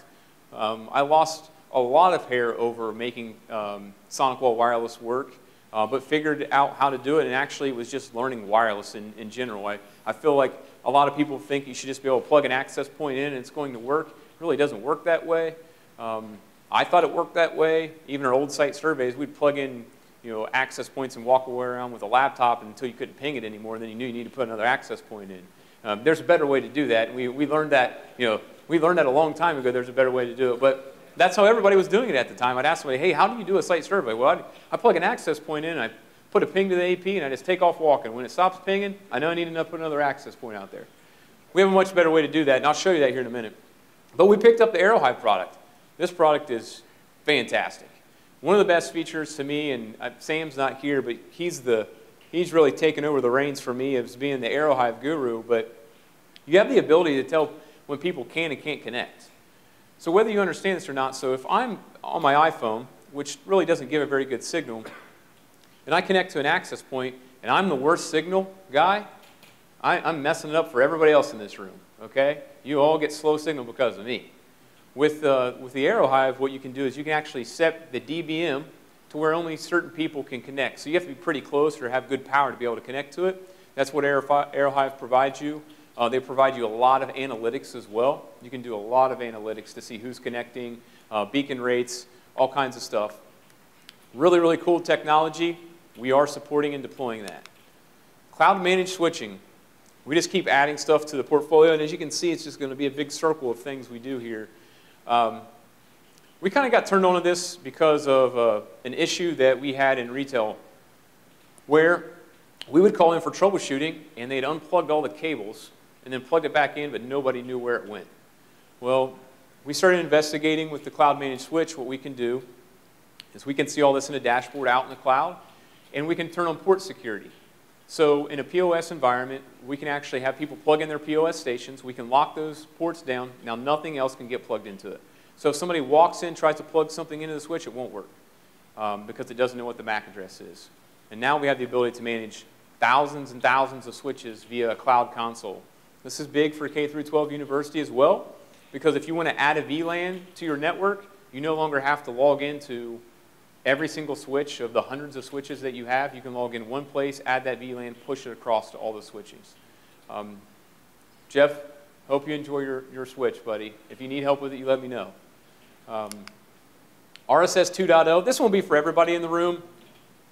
Um, I lost a lot of hair over making um, SonicWall wireless work, uh, but figured out how to do it, and actually it was just learning wireless in, in general. I, I feel like a lot of people think you should just be able to plug an access point in and it's going to work. It really doesn't work that way. Um, I thought it worked that way. Even our old site surveys, we'd plug in you know, access points and walk away around with a laptop until you couldn't ping it anymore, and then you knew you needed to put another access point in. Um, there's a better way to do that. We, we learned that, you know, we learned that a long time ago. There's a better way to do it. But that's how everybody was doing it at the time. I'd ask somebody, hey, how do you do a site survey? Well, I'd, I plug an access point in, I put a ping to the AP, and I just take off walking. When it stops pinging, I know I need to put another access point out there. We have a much better way to do that, and I'll show you that here in a minute. But we picked up the Aerohive product. This product is fantastic. One of the best features to me, and uh, Sam's not here, but he's, the, he's really taken over the reins for me as being the Aerohive guru, but you have the ability to tell when people can and can't connect. So whether you understand this or not, so if I'm on my iPhone, which really doesn't give a very good signal, and I connect to an access point, and I'm the worst signal guy, I, am messing it up for everybody else in this room, okay? You all get slow signal because of me. With, uh, with the Aerohive, what you can do is you can actually set the DBM to where only certain people can connect. So you have to be pretty close or have good power to be able to connect to it. That's what Aerohive provides you. Uh, they provide you a lot of analytics as well. You can do a lot of analytics to see who's connecting, uh, beacon rates, all kinds of stuff. Really, really cool technology. We are supporting and deploying that. Cloud managed switching. We just keep adding stuff to the portfolio, and as you can see, it's just going to be a big circle of things we do here. Um, we kind of got turned on to this because of uh, an issue that we had in retail where we would call in for troubleshooting, and they'd unplugged all the cables and then plugged it back in, but nobody knew where it went. Well, we started investigating with the cloud managed switch what we can do is we can see all this in a dashboard out in the cloud, and we can turn on port security. So in a POS environment, we can actually have people plug in their POS stations. We can lock those ports down. Now nothing else can get plugged into it. So if somebody walks in, tries to plug something into the switch, it won't work um, because it doesn't know what the MAC address is. And now we have the ability to manage thousands and thousands of switches via a cloud console. This is big for K through 12 university as well, because if you want to add a VLAN to your network, you no longer have to log into every single switch of the hundreds of switches that you have. You can log in one place, add that VLAN, push it across to all the switches. Um, Jeff, hope you enjoy your, your switch, buddy. If you need help with it, you let me know. Um, RSS 2.0, this won't be for everybody in the room.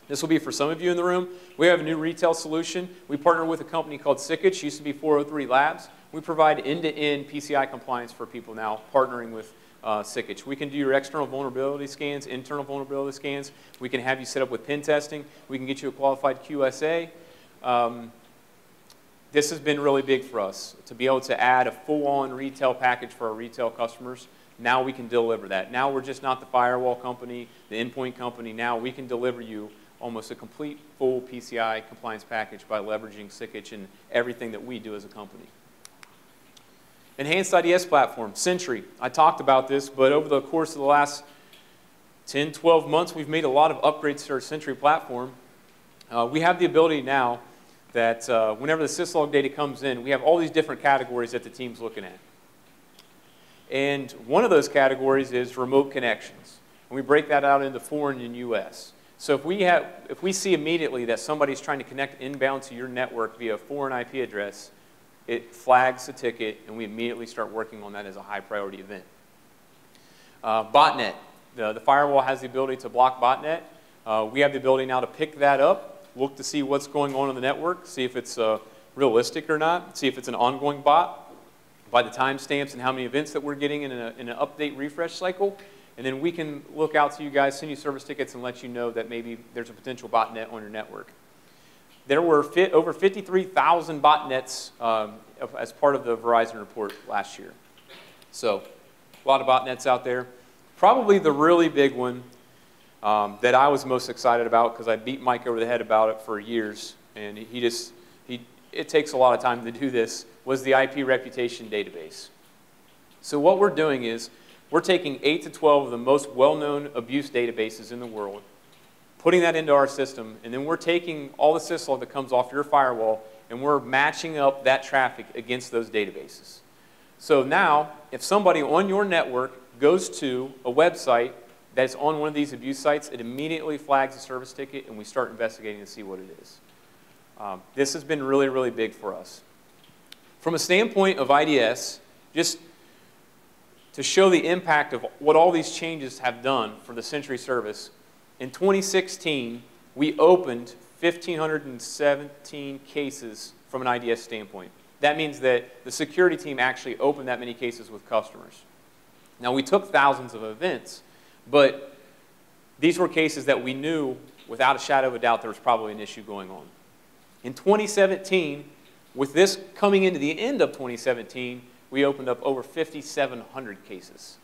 This will be for some of you in the room. We have a new retail solution. We partner with a company called Sikich, used to be 403 Labs. We provide end-to-end -end PCI compliance for people now, partnering with uh, Sikich. We can do your external vulnerability scans, internal vulnerability scans. We can have you set up with pen testing. We can get you a qualified QSA. Um, this has been really big for us, to be able to add a full-on retail package for our retail customers. Now we can deliver that. Now we're just not the firewall company, the endpoint company. Now we can deliver you almost a complete full PCI compliance package by leveraging Sikich and everything that we do as a company. Enhanced IDS platform, Sentry. I talked about this, but over the course of the last 10, 12 months, we've made a lot of upgrades to our Sentry platform. Uh, we have the ability now that uh, whenever the syslog data comes in, we have all these different categories that the team's looking at. And one of those categories is remote connections. And we break that out into foreign and US. So if we, have, if we see immediately that somebody's trying to connect inbound to your network via a foreign IP address, it flags the ticket, and we immediately start working on that as a high priority event. Uh, botnet. The, the, firewall has the ability to block botnet. Uh, we have the ability now to pick that up, look to see what's going on in the network, see if it's uh, realistic or not, see if it's an ongoing bot by the timestamps and how many events that we're getting in, a, in an update refresh cycle. And then we can look out to you guys, send you service tickets, and let you know that maybe there's a potential botnet on your network. There were fit, over 53,000 botnets um, as part of the Verizon report last year. So a lot of botnets out there. Probably the really big one um, that I was most excited about because I beat Mike over the head about it for years, and he just, he, it takes a lot of time to do this, was the IP reputation database. So what we're doing is we're taking 8 to 12 of the most well-known abuse databases in the world, putting that into our system, and then we're taking all the syslog that comes off your firewall and we're matching up that traffic against those databases. So now, if somebody on your network goes to a website that's on one of these abuse sites, it immediately flags a service ticket and we start investigating to see what it is. Um, this has been really, really big for us. From a standpoint of IDS, just to show the impact of what all these changes have done for the Sentry service, in 2016, we opened 1,517 cases from an IDS standpoint. That means that the security team actually opened that many cases with customers. Now, we took thousands of events, but these were cases that we knew without a shadow of a doubt there was probably an issue going on. In 2017, with this coming into the end of 2017, we opened up over 5,700 cases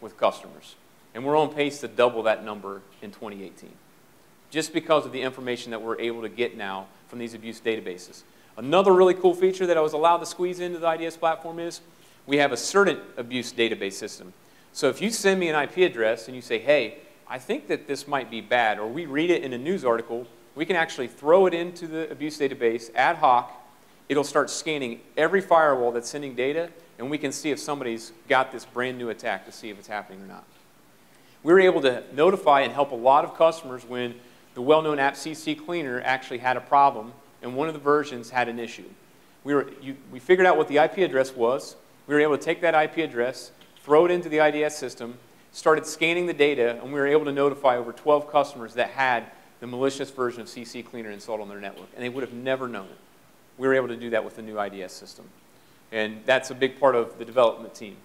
with customers. And we're on pace to double that number in 2018, just because of the information that we're able to get now from these abuse databases. Another really cool feature that I was allowed to squeeze into the IDS platform is we have a certain abuse database system. So if you send me an IP address and you say, hey, I think that this might be bad, or we read it in a news article, we can actually throw it into the abuse database ad hoc it'll start scanning every firewall that's sending data, and we can see if somebody's got this brand new attack to see if it's happening or not. We were able to notify and help a lot of customers when the well-known app CC Cleaner actually had a problem, and one of the versions had an issue. We, were, you, we figured out what the IP address was. We were able to take that IP address, throw it into the IDS system, started scanning the data, and we were able to notify over 12 customers that had the malicious version of CC Cleaner installed on their network, and they would have never known it we were able to do that with the new IDS system. And that's a big part of the development team.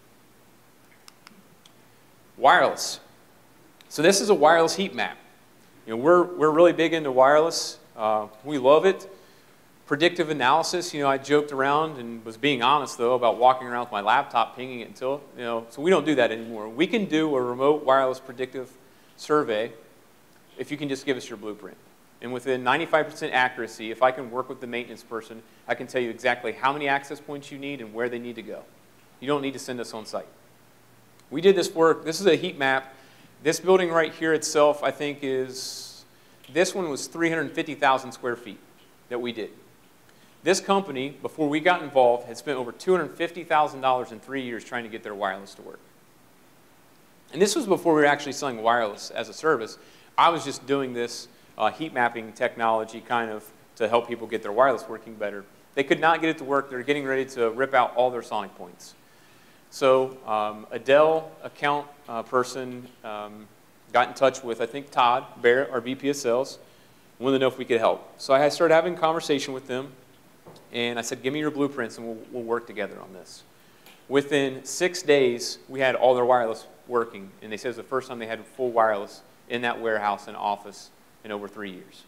Wireless. So this is a wireless heat map. You know, we're, we're really big into wireless. Uh, we love it. predictive analysis, you know, I joked around and was being honest, though, about walking around with my laptop pinging it until, you know, so we don't do that anymore. We can do a remote wireless predictive survey if you can just give us your blueprint. And within 95% accuracy, if I can work with the maintenance person, I can tell you exactly how many access points you need and where they need to go. You don't need to send us on site. We did this work. This is a heat map. This building right here itself, I think, is, this one was 350,000 square feet that we did. This company, before we got involved, had spent over $250,000 in three years trying to get their wireless to work. And this was before we were actually selling wireless as a service. I was just doing this uh, heat mapping technology kind of to help people get their wireless working better. They could not get it to work. They're getting ready to rip out all their sonic points. So um, a Dell account uh, person um, got in touch with, I think, Todd Barrett, our VP of sales, wanted to know if we could help. So I started having a conversation with them, and I said, give me your blueprints, and we'll, we'll work together on this. Within six days, we had all their wireless working, and they said it was the first time they had full wireless in that warehouse and office in over three years.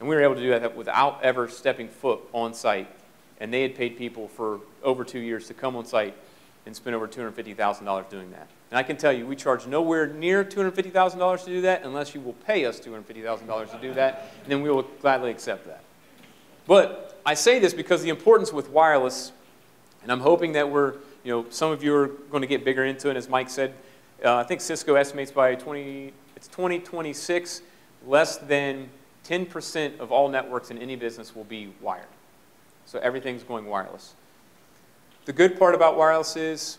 And we were able to do that without ever stepping foot on site. And they had paid people for over two years to come on site and spend over $250,000 doing that. And I can tell you, we charge nowhere near $250,000 to do that unless you will pay us $250,000 to do that, and then we will gladly accept that. But I say this because the importance with wireless, and I'm hoping that we're, you know, some of you are going to get bigger into it, as Mike said. Uh, I think Cisco estimates by 20, it's 2026, less than 10% of all networks in any business will be wired. So everything's going wireless. The good part about wireless is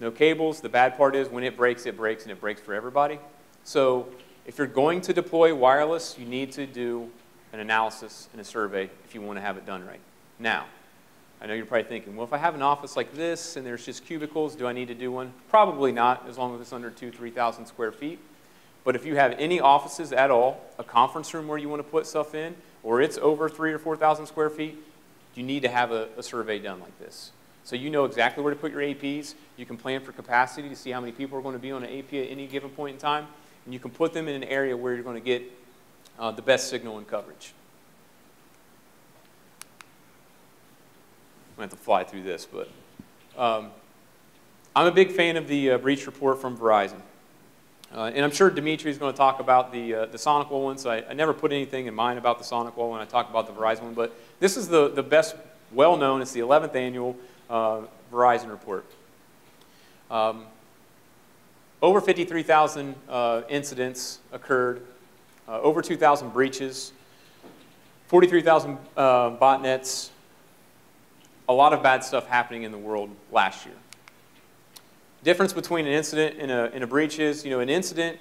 no cables. The bad part is when it breaks, it breaks, and it breaks for everybody. So if you're going to deploy wireless, you need to do an analysis and a survey if you want to have it done right. Now, I know you're probably thinking, well, if I have an office like this and there's just cubicles, do I need to do one? Probably not, as long as it's under two, 3,000 square feet. But if you have any offices at all, a conference room where you want to put stuff in, or it's over three or 4,000 square feet, you need to have a, a survey done like this. So you know exactly where to put your APs. You can plan for capacity to see how many people are going to be on an AP at any given point in time. And you can put them in an area where you're going to get uh, the best signal and coverage. I'm going to have to fly through this, but um, I'm a big fan of the uh, breach report from Verizon. Uh, and I'm sure Dimitri is going to talk about the, uh, the SonicWall one, so I, I, never put anything in mind about the SonicWall when I talk about the Verizon one, but this is the, the best well-known, it's the 11th annual uh, Verizon report. Um, over 53,000 uh, incidents occurred, uh, over 2,000 breaches, 43,000 uh, botnets, a lot of bad stuff happening in the world last year. Difference between an incident and a, and a breach is, you know, an incident,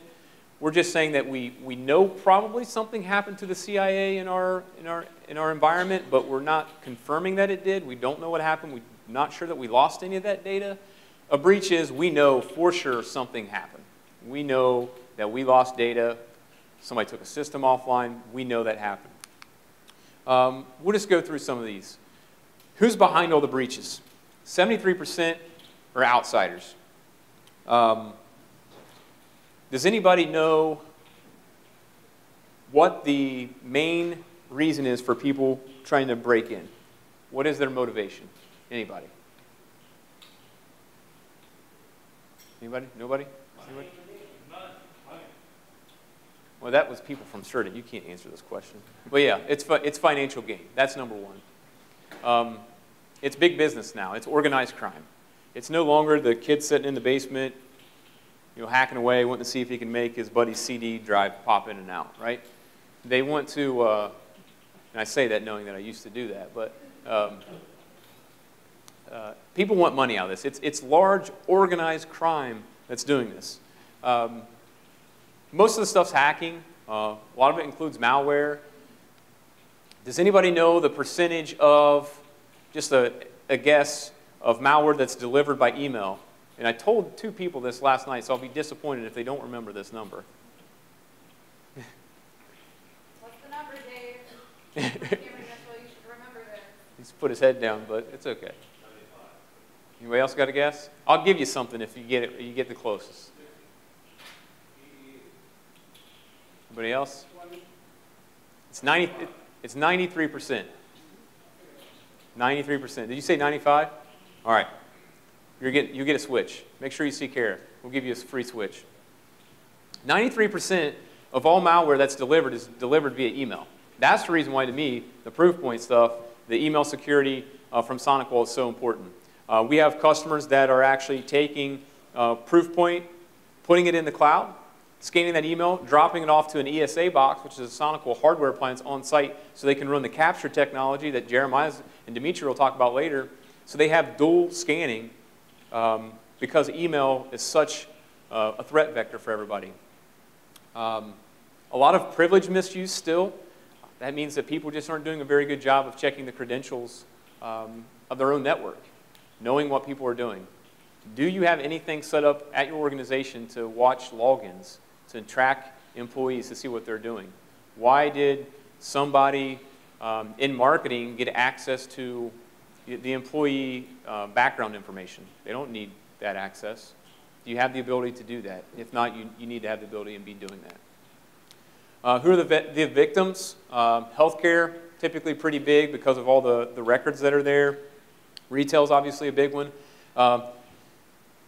we're just saying that we, we know probably something happened to the CIA in our, in, our, in our environment, but we're not confirming that it did. We don't know what happened. We're not sure that we lost any of that data. A breach is we know for sure something happened. We know that we lost data. Somebody took a system offline. We know that happened. Um, we'll just go through some of these. Who's behind all the breaches? 73% are outsiders. Um, does anybody know what the main reason is for people trying to break in? What is their motivation? Anybody? Anybody? Nobody? Anybody? Well, that was people from Cerdant. You can't answer this question. But yeah, it's, it's financial gain. That's number one. Um, it's big business now. It's organized crime. It's no longer the kid sitting in the basement, you know, hacking away, wanting to see if he can make his buddy's CD drive pop in and out, right? They want to, uh, and I say that knowing that I used to do that, but um, uh, people want money out of this. It's, it's large, organized crime that's doing this. Um, most of the stuff's hacking. Uh, a lot of it includes malware. Does anybody know the percentage of, just a, a guess, of malware that's delivered by email? And I told two people this last night, so I'll be disappointed if they don't remember this number. What's the number, Dave? He's put his head down, but it's okay. Anybody else got a guess? I'll give you something if you get it. You get the closest. Anybody else? It's 90. It's 93 percent. 93%. Did you say 95? All right. You're get, you get a switch. Make sure you see care. We'll give you a free switch. 93% of all malware that's delivered is delivered via email. That's the reason why, to me, the Proofpoint stuff, the email security uh, from SonicWall is so important. Uh, we have customers that are actually taking uh, Proofpoint, putting it in the cloud, scanning that email, dropping it off to an ESA box, which is a SonicWall hardware appliance on site, so they can run the capture technology that Jeremiah and Dimitri will talk about later. So they have dual scanning um, because email is such uh, a threat vector for everybody. Um, a lot of privilege misuse still. That means that people just aren't doing a very good job of checking the credentials um, of their own network, knowing what people are doing. Do you have anything set up at your organization to watch logins, to track employees to see what they're doing? Why did somebody um, in marketing get access to the employee uh, background information? They don't need that access. Do you have the ability to do that? If not, you, you need to have the ability and be doing that. Uh, who are the, the victims? Uh, healthcare, typically pretty big because of all the, the records that are there. Retail is obviously a big one. Uh,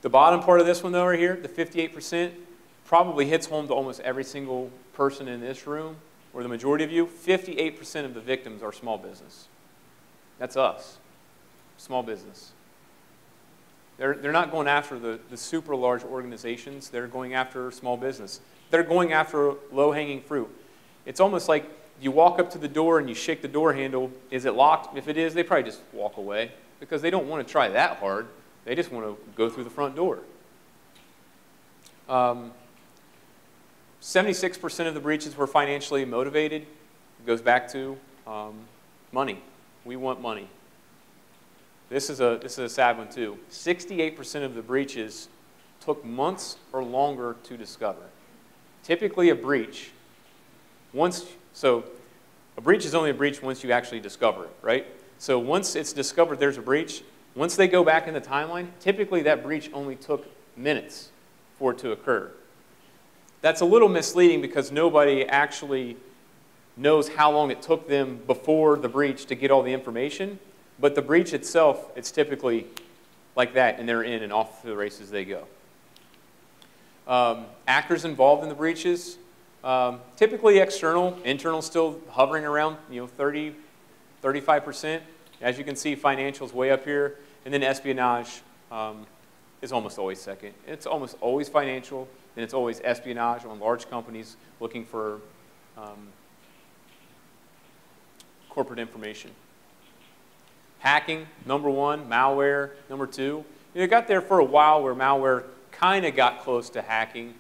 the bottom part of this one, though, right here, the 58%, probably hits home to almost every single person in this room, or the majority of you. 58% of the victims are small business. That's us, small business. They're, they're not going after the, the super large organizations. They're going after small business. They're going after low-hanging fruit. It's almost like you walk up to the door and you shake the door handle. Is it locked? If it is, they probably just walk away because they don't want to try that hard. They just want to go through the front door. 76% um, of the breaches were financially motivated. It goes back to um, money. We want money. This is a, this is a sad one too. 68% of the breaches took months or longer to discover. Typically a breach, once, so a breach is only a breach once you actually discover it, right? So once it's discovered there's a breach, once they go back in the timeline, typically that breach only took minutes for it to occur. That's a little misleading because nobody actually knows how long it took them before the breach to get all the information. But the breach itself, it's typically like that, and they're in and off to the races they go. Um, actors involved in the breaches, um, typically external, internal still hovering around you know 30, 35%. As you can see, financials way up here, and then espionage um, is almost always second. It's almost always financial, and it's always espionage on large companies looking for um, corporate information. Hacking, number one. Malware, number two. You know, it got there for a while where malware kind of got close to hacking.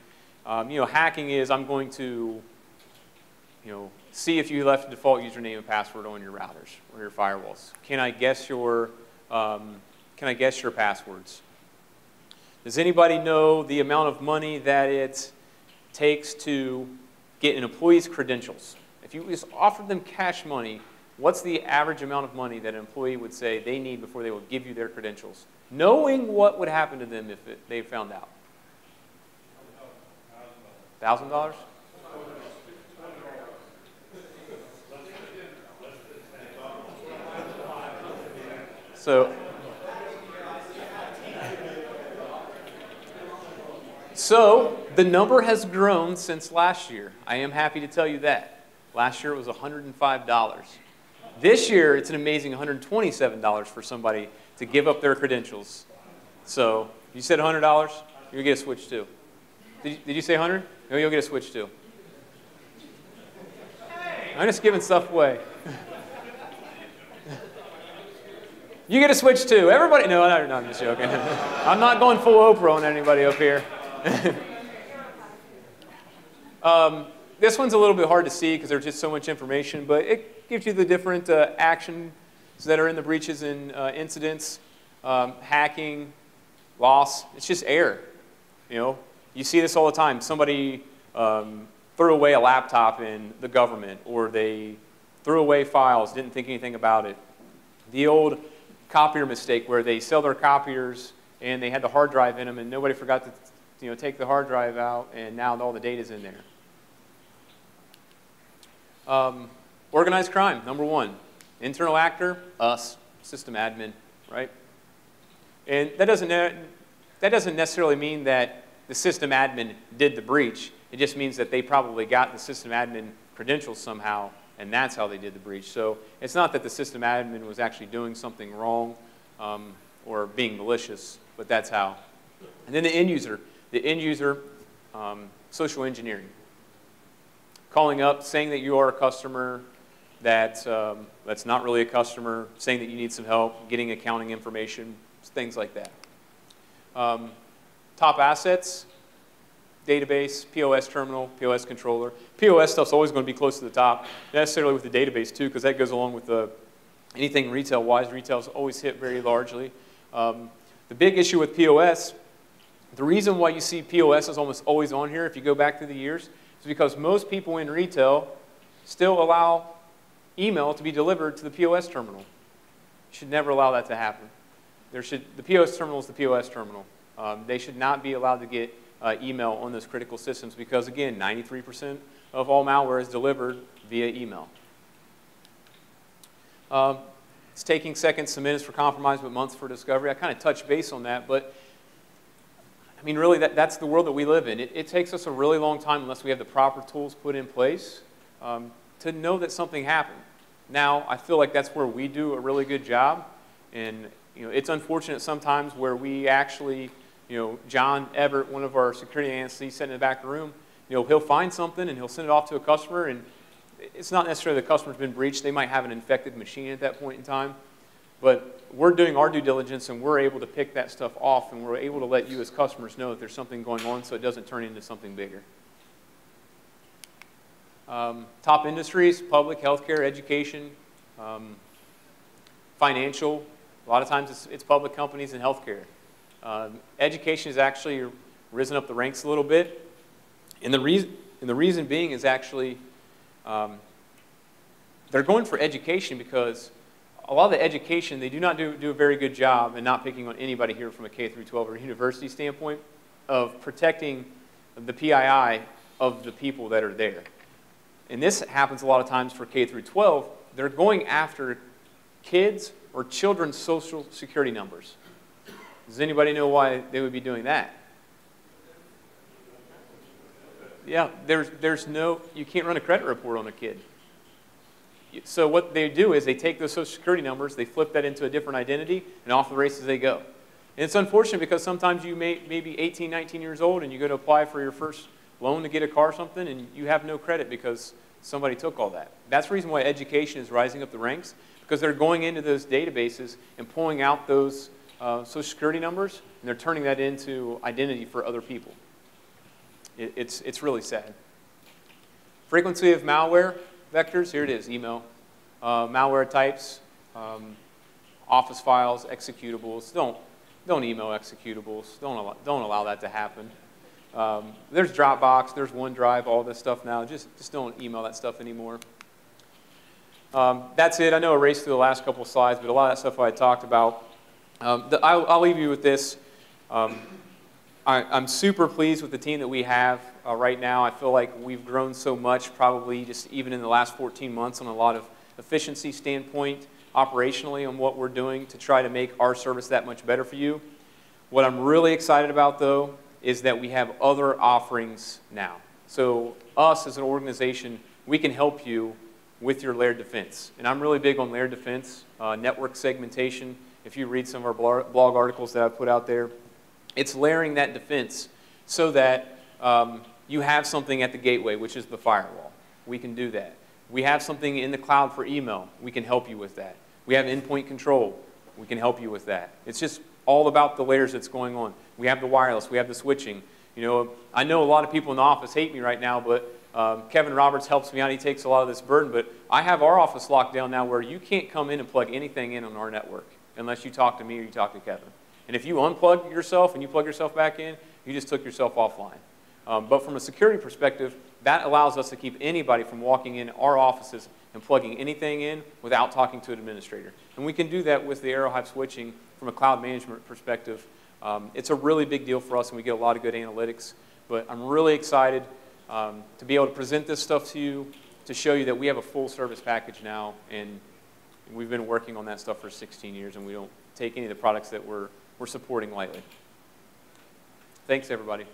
Um, you know, hacking is I'm going to, you know, see if you left a default username and password on your routers or your firewalls. Can I guess your, um, can I guess your passwords? Does anybody know the amount of money that it takes to get an employee's credentials? If you just offered them cash money, what's the average amount of money that an employee would say they need before they will give you their credentials? Knowing what would happen to them if it, they found out. Thousand dollars? So, so the number has grown since last year. I am happy to tell you that. Last year it was $105. This year, it's an amazing $127 for somebody to give up their credentials. So you said $100, you'll get a switch too. Did you, did you say 100? No, you'll get a switch too. I'm just giving stuff away. you get a switch too. Everybody, no, no, no I'm just joking. I'm not going full Oprah on anybody up here. um, this one's a little bit hard to see because there's just so much information, but it gives you the different uh, actions that are in the breaches and uh, incidents, um, hacking, loss. It's just error. You know, you see this all the time. Somebody um, threw away a laptop in the government, or they threw away files, didn't think anything about it. The old copier mistake where they sell their copiers and they had the hard drive in them, and nobody forgot to you know, take the hard drive out, and now all the data's in there. Um, Organized crime, number one. Internal actor, us, system admin, right? And that doesn't, that doesn't necessarily mean that the system admin did the breach. It just means that they probably got the system admin credentials somehow, and that's how they did the breach. So it's not that the system admin was actually doing something wrong um, or being malicious, but that's how. And then the end user. The end user, um, social engineering. Calling up, saying that you are a customer, that um, that's not really a customer, saying that you need some help, getting accounting information, things like that. Um, top assets, database, POS terminal, POS controller. POS stuff's always going to be close to the top, necessarily with the database too, because that goes along with the anything retail-wise. Retail's always hit very largely. Um, the big issue with POS, the reason why you see POS is almost always on here, if you go back through the years, is because most people in retail still allow email to be delivered to the POS terminal. You should never allow that to happen. There should, the POS terminal is the POS terminal. Um, they should not be allowed to get uh, email on those critical systems because, again, 93% of all malware is delivered via email. Um, it's taking seconds to minutes for compromise, but months for discovery. I kind of touched base on that, but I mean, really, that, that's the world that we live in. It, it, takes us a really long time, unless we have the proper tools put in place, um, to know that something happened. Now, I feel like that's where we do a really good job, and you know, it's unfortunate sometimes where we actually, you know, John Everett, one of our security analysts, he's sitting in the back of the room, you know, he'll find something and he'll send it off to a customer, and it's not necessarily the customer's been breached. They might have an infected machine at that point in time. But we're doing our due diligence and we're able to pick that stuff off and we're able to let you as customers know that there's something going on so it doesn't turn into something bigger. Um, top industries, public, healthcare, education, um, financial. A lot of times it's, it's public companies and healthcare. Um, education has actually risen up the ranks a little bit. And the, reason, and the reason being is actually um, they're going for education because a lot of the education, they do not do, do a very good job, and not picking on anybody here from a K through 12 or university standpoint, of protecting the PII of the people that are there. And this happens a lot of times for K through 12. They're going after kids or children's social security numbers. Does anybody know why they would be doing that? Yeah, there's, there's no, you can't run a credit report on a kid. So what they do is they take those social security numbers, they flip that into a different identity, and off the races they go. And it's unfortunate because sometimes you may, may be 18, 19 years old and you go to apply for your first loan to get a car or something and you have no credit because somebody took all that. That's the reason why education is rising up the ranks because they're going into those databases and pulling out those uh, social security numbers and they're turning that into identity for other people. It, it's, it's really sad. Frequency of malware vectors, here it is, email. Uh, malware types, um, office files, executables. Don't, don't email executables. Don't allow, don't allow that to happen. Um, there's Dropbox, there's OneDrive, all this stuff now. Just, just don't email that stuff anymore. Um, that's it. I know I raced through the last couple of slides, but a lot of that stuff I talked about. Um, the, I'll, I'll, leave you with this. I, am super pleased with the team that we have uh, right now. I feel like we've grown so much, probably just even in the last 14 months, on a lot of efficiency standpoint, operationally, on what we're doing to try to make our service that much better for you. What I'm really excited about, though, is that we have other offerings now. So, us as an organization, we can help you with your layered defense. And I'm really big on layered defense, uh, network segmentation. If you read some of our blog articles that I've put out there, it's layering that defense so that um, you have something at the gateway, which is the firewall. We can do that. We have something in the cloud for email. We can help you with that. We have endpoint control. We can help you with that. It's just all about the layers that's going on. We have the wireless. We have the switching. You know, I know a lot of people in the office hate me right now, but um, Kevin Roberts helps me out. He takes a lot of this burden, but I have our office locked down now where you can't come in and plug anything in on our network unless you talk to me or you talk to Kevin. And if you unplug yourself and you plug yourself back in, you just took yourself offline. Um, but from a security perspective, that allows us to keep anybody from walking in our offices and plugging anything in without talking to an administrator. And we can do that with the Aerohive switching from a cloud management perspective. Um, it's a really big deal for us, and we get a lot of good analytics. But I'm really excited um, to be able to present this stuff to you, to show you that we have a full service package now, and We've been working on that stuff for 16 years, and we don't take any of the products that we're, we're supporting lightly. Thanks, everybody.